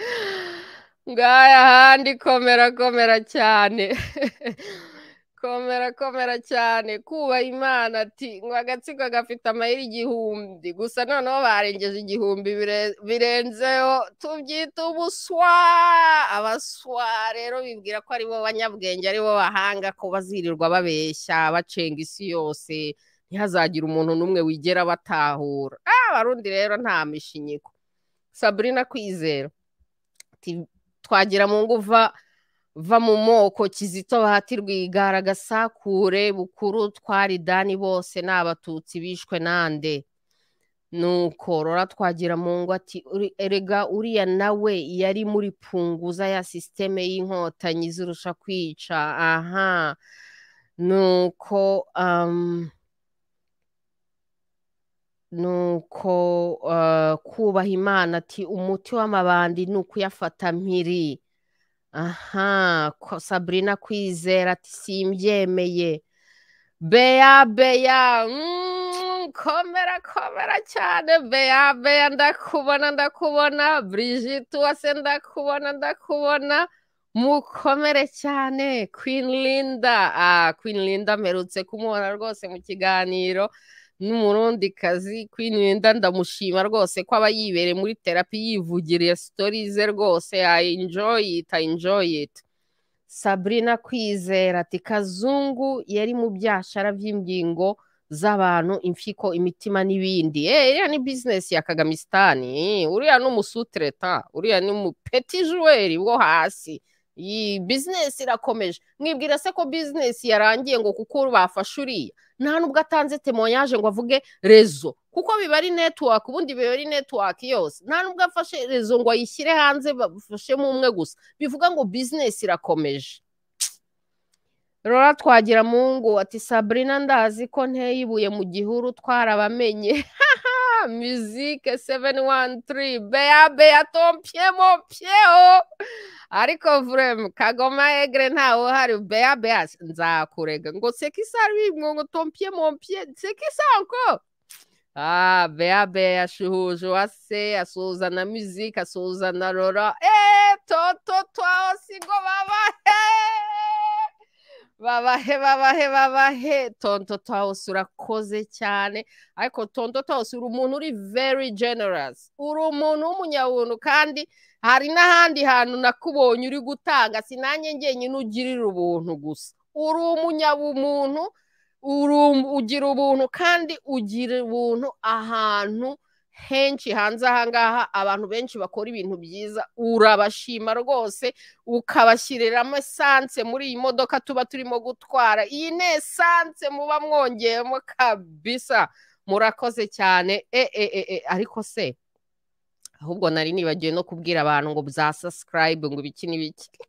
[SPEAKER 1] ngaya handi komera komera cyane. komera komera cyane kubaha imana ati ngo agatsiko gafite amayeri igihumbi gusa noneho barengeje igihumbi birenzeho tubyita ubuswa abaswa rero bibwira ko ari bo banyabwenge ari bo bahanga ko bazirirwa babeshya bacenga isi yose ntihazagire umuntu n'umwe wigera batahura abarundi rero nta mishinyiko saburina kwizera twagira mu nguva va mu moko kizito bahati rwigara gasakure bukuru twari dani bose ni abatutsi bishwe nande? Nuko rora twagira mu ngo ati erega uriya nawe yari muri punguza ya sisiteme y'inkotanyi zirusha kwica. Aha. Nuko nuko kubaha imana ati umuti w'amabandi ni ukuyafata mpiri. Aha saburina kwizera ati simbyemeye. Beya beya komera komera cyane. Beya beya ndakubona ndakubona. Brigitte uwase ndakubona ndakubona. Mukomere cyane. Queen Linda. Ah Queen Linda mperutse kumubona rwose mu kiganiro. N'umurundikazi Linda ndamushima rwose ko aba yibereye muri terapi yivugiriye sitori ze rwose. I enjoy it I enjoy it. Sabrina kwizera ati kazungu yari mu byashara by'ingingo z'abantu impyiko imitima n'ibindi. Eh iriya ni bizinesi ya kagamisitani uriya ni umusutereta uriya ni umupeti juweri wo hasi. Iyi bizinesi irakomeje. Mwibwira se ko bizinesi yarangiye ngo kuko bafashe uriya? Nta nubwo atanze temoyaje ngo avuge rezo. Kuko biba ari netiwaka ubundi biba ari netiwaka yose. Nta nubwo afashe rezo ngo ayishyire hanze bafashemo umwe gusa. Bivuga ngo bizinesi irakomeje. Rora twagira mungu ati sabrina ndazi ko nteye ibuye mu gihuru twarabamenye. wani tiri beya beya tompye mompyeho ariko vuremu kagoma egere ntawe uhari beya beya nzakurega ngo sekisari ngo tompye mompye sekisanko Ah, Bea Bea shuhuje wase asuhuza na muzika asuhuza na rora eh toto twao sigo babahe babahe babahe babahe. Tonto twawusi urakoze cyane. Ariko tonto twawusi uri umuntu uri very generous. Uri umuntu w'umunyabuntu kandi hari n'ahandi hantu nakubonye uri gutanga. Sinange ngenyine ugirira ubuntu gusa. Uri umunyabumuntu ugira ubuntu kandi ugira ubuntu ahantu henshi hanze ahangaha abantu benshi bakora ibintu byiza. Urabashima rwose ukabashyiriramo esanse muri iyi modoka tuba turimo gutwara. Iyi ni esanse muba mwongeyemo kabisa. Murakoze cyane. E e e ariko se ahubwo nari nibagiwe no kubwira abantu ngo bya sasikayibe ngo ibiki n'ibiki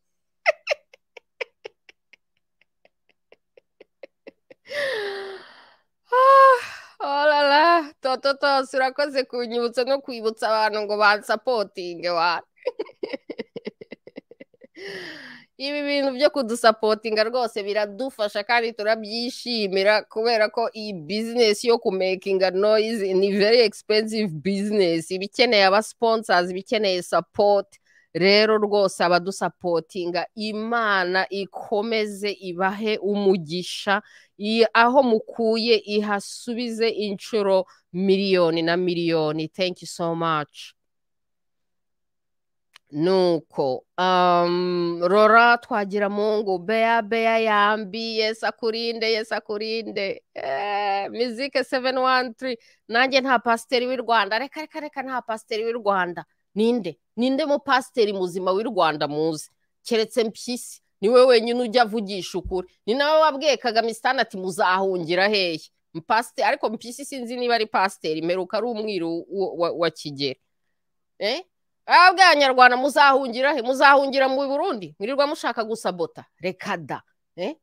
[SPEAKER 1] orara toto tose urakoze kunyibutsa no kwibutsa abantu ngo bansapotinge wa ibi bintu byo kudusapotinga rwose biradufasha kandi turabyishimira kubera ko iyi bizinesi yo kumekinga noyizi ni very expensive bizinesi iba ikeneye abasponsazi iba ikeneye sapoti rero rwose abadusapotinga imana ikomeze ibahe umugisha aho mukuye ihasubize inshuro miliyoni na miliyoni. Thank you so much. Nuko rora twagira mungu beya beya yambi yesi akurinde yesi akurinde mizike seveni wani tiri nanjye nta pasiteri w'i rwanda. Reka reka reka nta pasiteri w'i rwanda. Ninde? Ninde mu pasiteri muzima w'i rwanda muzi keretse mpyisi. Niwe wenyine ujya avugisha ukuri. Ni nawe wabwiye kagamisitani ati muzahungira hehe? Pasiteri ariko mpyisi sinzi niba ari pasiteri. Meruka ari umwiru wa kigeri ababwiye abanyarwanda muzahungira he? Muzahungira mu burundi? Mwirirwa mushaka gusabota? Reka da.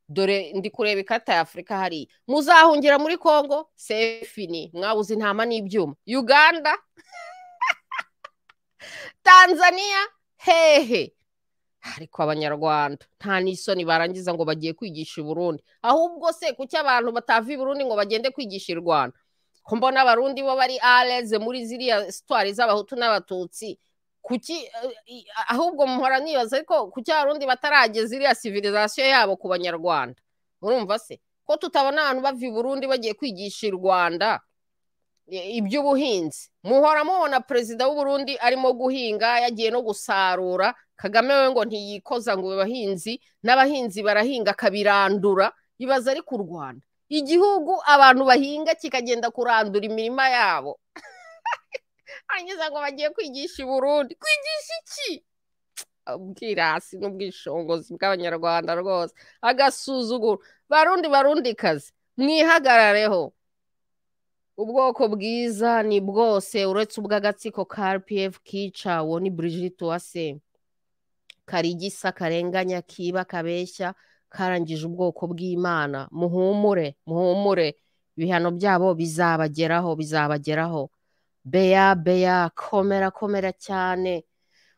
[SPEAKER 1] Dore ndi kureba ikarita ya afurika hariya. Muzahungira muri congo? Sefini mwabuze intama n'ibyuma. Uganda? tanzania hehe. Ariko abanyarwanda nta n'isoni barangiza ngo bagiye kwigisha i burundi. Ahubwo se kuki abantu batava i burundi ngo bagende kwigisha i rwanda? Ko mbona abarundi bo bari areze muri ziriya sitwari z'abahutu n'abatutsi? Kuki ahubwo muhora nibaza ariko kuki abarundi batarageza iriya sivirizasiyo yabo ku banyarwanda? Murumva se? Ko tutabona abantu bava i burundi bagiye kwigisha i rwanda? Iby'ubuhinzi. Muhora mubona perezida w'uburundi arimo guhinga yagiye no gusarura kagame we ngo ntiyikoza ngo abahinzi n'abahinzi barahinga akabirandura ibaza ari ku rwanda. Igihugu abantu bahinga kikagenda kurandura imirima yabo. Hanyuze ngo bagiye kwigisha burundi. Kwigisha iki? Ubwirasi n'ubwishongozi bw'abanyarwanda rwose. Agasuzuguro. Barundi barundi kazi. Mwihagarareho. Ubwoko bwiza ni bwose uretse ubw'agatsiko ka rpf kica uwo ni Brigitte Uwase. Karigisa karenganya kiba kabeshya karangije ubwoko bw'imana. Muhumure muhumure. Ibihano byabo bizabageraho bizabageraho. Beya beya komera komera cyane.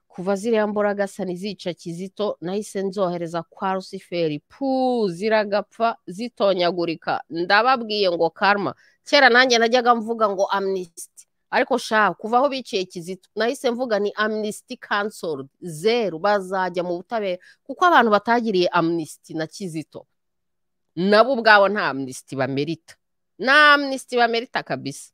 [SPEAKER 1] Kuva ziriya mboragasa ntizica kizito nahise nzohereza kwa rusiferi. Pu ziragapfa zitonyagurika. Ndababwiye ngo karma. Kera nanjye najyaga mvuga ngo amnisiti ariko shaka kuva aho biciye kizito nahise mvuga ni amnisiti kansoro zeru bazajya mu butabera. Kuko abantu batagiriye amnisiti na kizito nabo ubwabo nta amnisiti bamerita. Nta amnisiti bamerita kabisa.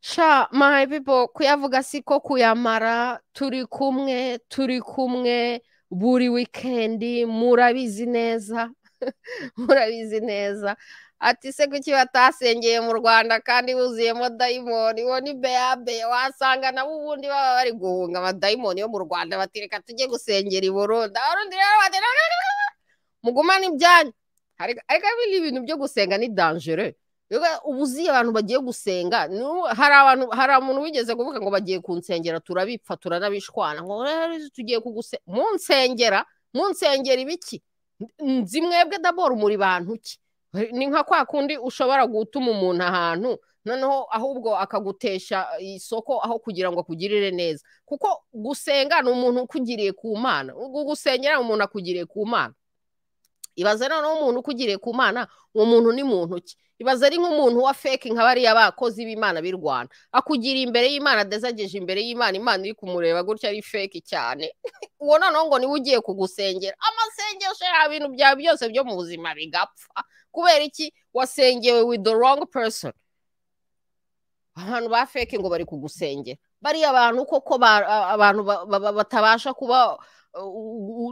[SPEAKER 1] Sha my people kuyavuga siko kuyamara turi kumwe turi kumwe buri wikendi murabizi neza murabizi neza. Ati se kuki batasengeye mu rwanda kandi buzuyemo dayimoni? Uwo ni beyabe wasanga nabo ubundi baba bari guhunga amadayimoni yo mu rwanda batireka tujye gusengera i burundi. Abarundi rero bati mugumane ibyanyu ariko ibi ibintu byo gusenga ni danjere ubu uziye abantu bagiye gusenga? Hari abantu hari umuntu wigeze kuvuga ngo bagiye kunsengera turabipfa turanabishwana? Ngo tugiye kugusengera mu nsengera mu nsengera ibiki? Nzi mwebwe daboro muri bantu ki? Ni nka kwa kundi ushobora gutuma umuntu ahantu noneho ahubwo akagutesha isoko aho kugira ngo akugirire neza. Kuko gusenga ni umuntu ukugiriye ku mana. Gusengera umuntu akugiriye ku mana. Ibaze noneho umuntu ukugiriye ku mana uwo muntu ni muntu ki? Ibaze ari nk'umuntu wa feke nka bariya bakozi b'imana b'i rwanda. Akugiriye imbere y'imana adezageje imbere y'imana imana iri kumureba gutya ari feke cyane. Uwo noneho ngo ni we ugiye kugusengera. Amasengesho ya bintu byawe byose byo mu buzima bigapfa. Kubera iki? Wasengewe with the wrong person. Abantu ba feke ngo bari kugusengera. Bariya abantu koko abantu batabasha kuba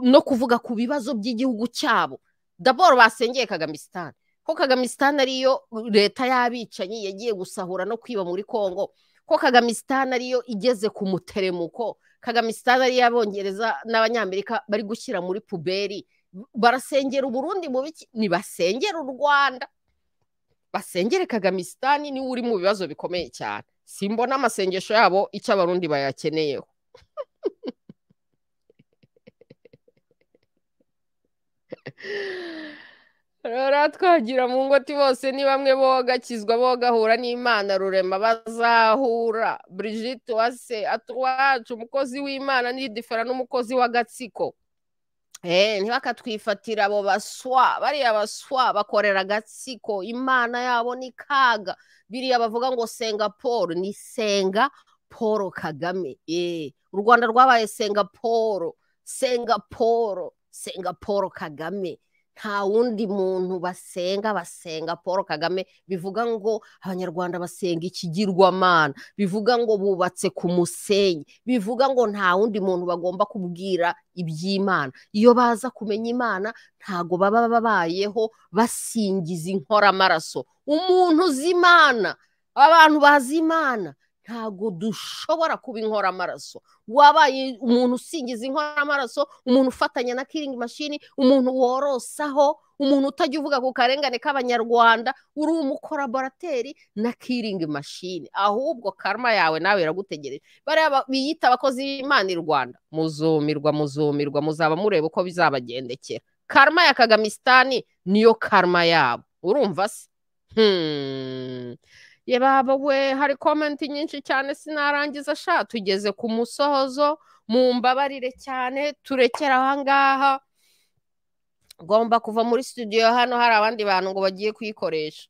[SPEAKER 1] no kuvuga ku bibazo by'igihugu cyabo. Daboro basengeye kagamisitani ko kagamisitani ariyo leta y'abicanyi yagiye gusahura no kwiba muri congo. Ko kagamisitani ariyo igeze ku muteremuko. Kagamisitani ariyo abongereza n'abanyamerika bari gushyira muri puberi. Barasengera uburundi mu biki? Ntibasengera u rwanda. Basengere kagamisitani ni we uri mu bibazo bikomeye cyane. Simbona amasengesho yabo icyo abarundi bayakeneyeho. Rero twagira mu ngoti bose ni bamwe bogakizwa bogahura n'imana rurema bazahura. Brigitte wase atuwacu umukozi w'imana n'idifara n'umukozi w'agatsiko ntibakatwifatira abo baswa bariya baswa bakorera agatsiko imana yabo ni kaga. Biriya bavuga ngo senga paul ni senga paul kagame. U rwanda rwabaye senga paul senga paul senga paul kagame. Nta wundi muntu basenga basenga paul kagame. Bivuga ngo abanyarwanda basenga ikigirwamana. Bivuga ngo bubatse ku musenyi. Bivuga ngo nta wundi muntu bagomba kubwira iby'imana. Iyo baza kumenya imana ntago baba babayeho basingiza inkoramaraso. Umuntu uzi imana abantu bazi imana. Ntago dushobora kuba inkoramaraso wabaye umuntu usingiza inkoramaraso umuntu ufatanya na kiringi mashini umuntu worosaho umuntu utajya uvuga ku karengane k'abanyarwanda uri umukoraborateri na kiringi mashini ahubwo karma yawe nawe iragutegereje bariya biyita abakozi b'imana i rwanda muzumirwa muzumirwa muzaba mureba uko bizabagendekera. Karma ya kagamisitani niyo karma yabo. Urumva se? Ye baba we hari komenti nyinshi cyane sinarangiza sha? Tugeze ku musozo mu mbabarire cyane turekera aha ngaha. Kuva muri studio hano hari abandi bantu ngo bagiye kuyikoresha.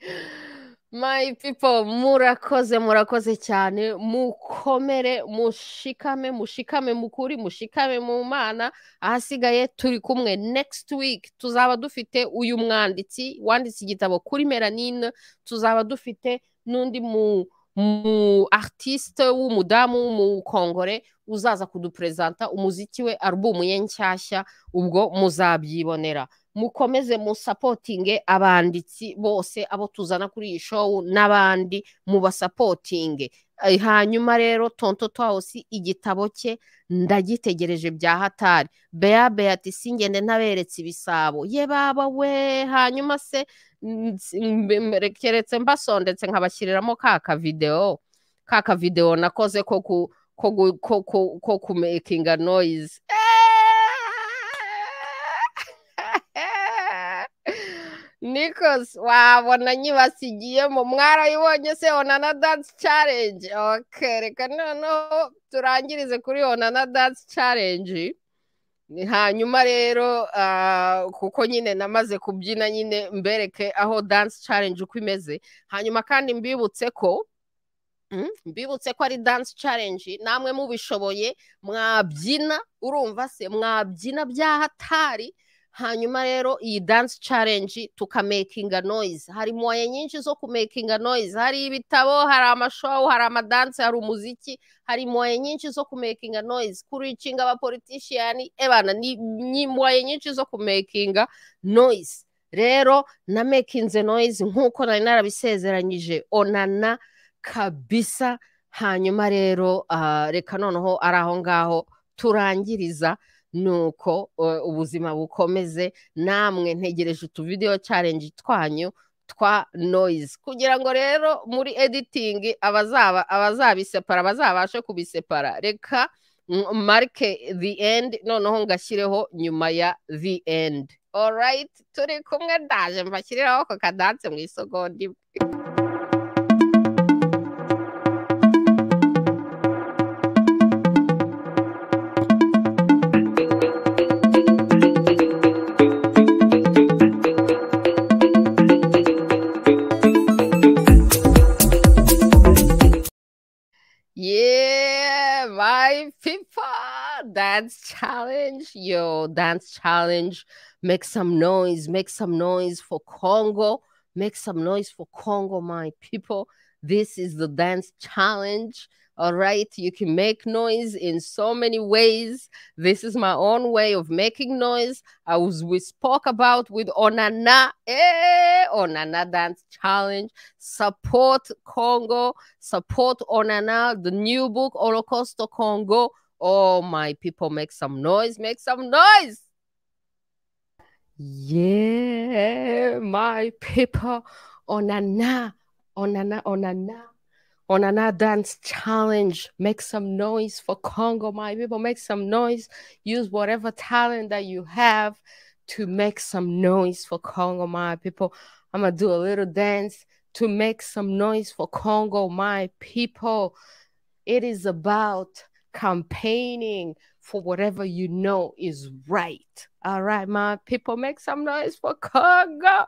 [SPEAKER 1] my people murakoze murakoze cyane. Mukomere mushikame mushikame mu kuri mushikame mu mana. Ahasigaye turi kumwe next week. Tuzaba dufite uyu mwanditsi wanditse igitabo kuri melanine tuzaba dufite n'undi mu mu artiste w'umudamu w'umukongore uzaza kuduperezanta umuziki we alubumu ye nshyashya ubwo muzabyibonera. Mukomeze musapotinge abanditsi bose abo tuzana kuri iyi showu n'abandi mubasapotinge hanyuma rero tonto twawusi igitabo cye ndagitegereje bya hatari. Bea beati singende ntaberetse ibisabo. Ye baba we hanyuma se keretse mbasondetse nkabashyiriramo ka kavidewo ka kavidewo nakoze ko ku ko kumekinga noyizi nikos wabona nyibasigiyemo mwarayibonye se onana dansi ok reka noneho turangirize kuri onana dansi challenge. Hanyuma rero kuko nyine namaze kubyina nyine mbereke aho dansi challenge uko imeze. Hanyuma kandi mbibutse ko mbibutse ko ari dansi challenge namwe mubishoboye mwabyina urumva se mwabyina bya hatari hanyuma rero iyi dance challenge tukamakinga noise. Hari moye nyinshi zo kumakinga noise. Hari ibitabo hari amashow hari amadanse hari umuziki hari moye nyinshi zo kumakinga noise. Kuricinga abapolitician ebana ni, ni moye nyinshi zo kumakinga noise. Rero na makinze noise nk'uko nari narabisezeranyije onana kabisa. Hanyuma rero uh, reka noneho ari aho ngaho turangiriza. Nuko ubuzima bukomeze namwe ntegereje utuvideyo challenge twanyu twa noise. Kugira ngo rero muri editing abazaba abazabisepara bazabashe kubisepara reka marke the end noneho ngashyireho nyuma ya the end. Alright turi kumwe ndaje mbashyiriraho ako kadanse mu isogondi My people, dance challenge, yo, dance challenge. Make some noise, make some noise for Congo, make some noise for Congo, my people. This is the dance challenge. All right, you can make noise in so many ways. This is my own way of making noise. I was we spoke about with Onana, eh, Onana Dance Challenge. Support Congo, support Onana, the new book Holocausto Congo. Oh, my people, make some noise, make some noise. Yeah, my people, Onana, Onana, Onana. Onana Dance Challenge. Make some noise for Congo, my people. Make some noise. Use whatever talent that you have to make some noise for Congo, my people. I'm to do a little dance to make some noise for Congo, my people. It is about campaigning for whatever you know is right. All right, my people. Make some noise for Congo.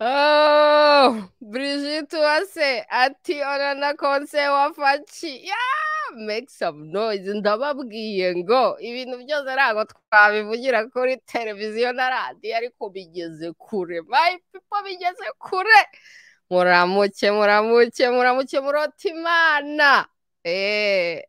[SPEAKER 1] Oh, Brigitte Uwase ati onana konse wafaci ya make some noise ndababwiye ngo ibintu byose ntabwo twabivugira kuri televiziyo na radiyo ariko bigeze kure. My people bigeze kure. Muramuke muramuke muramuke murota imana eee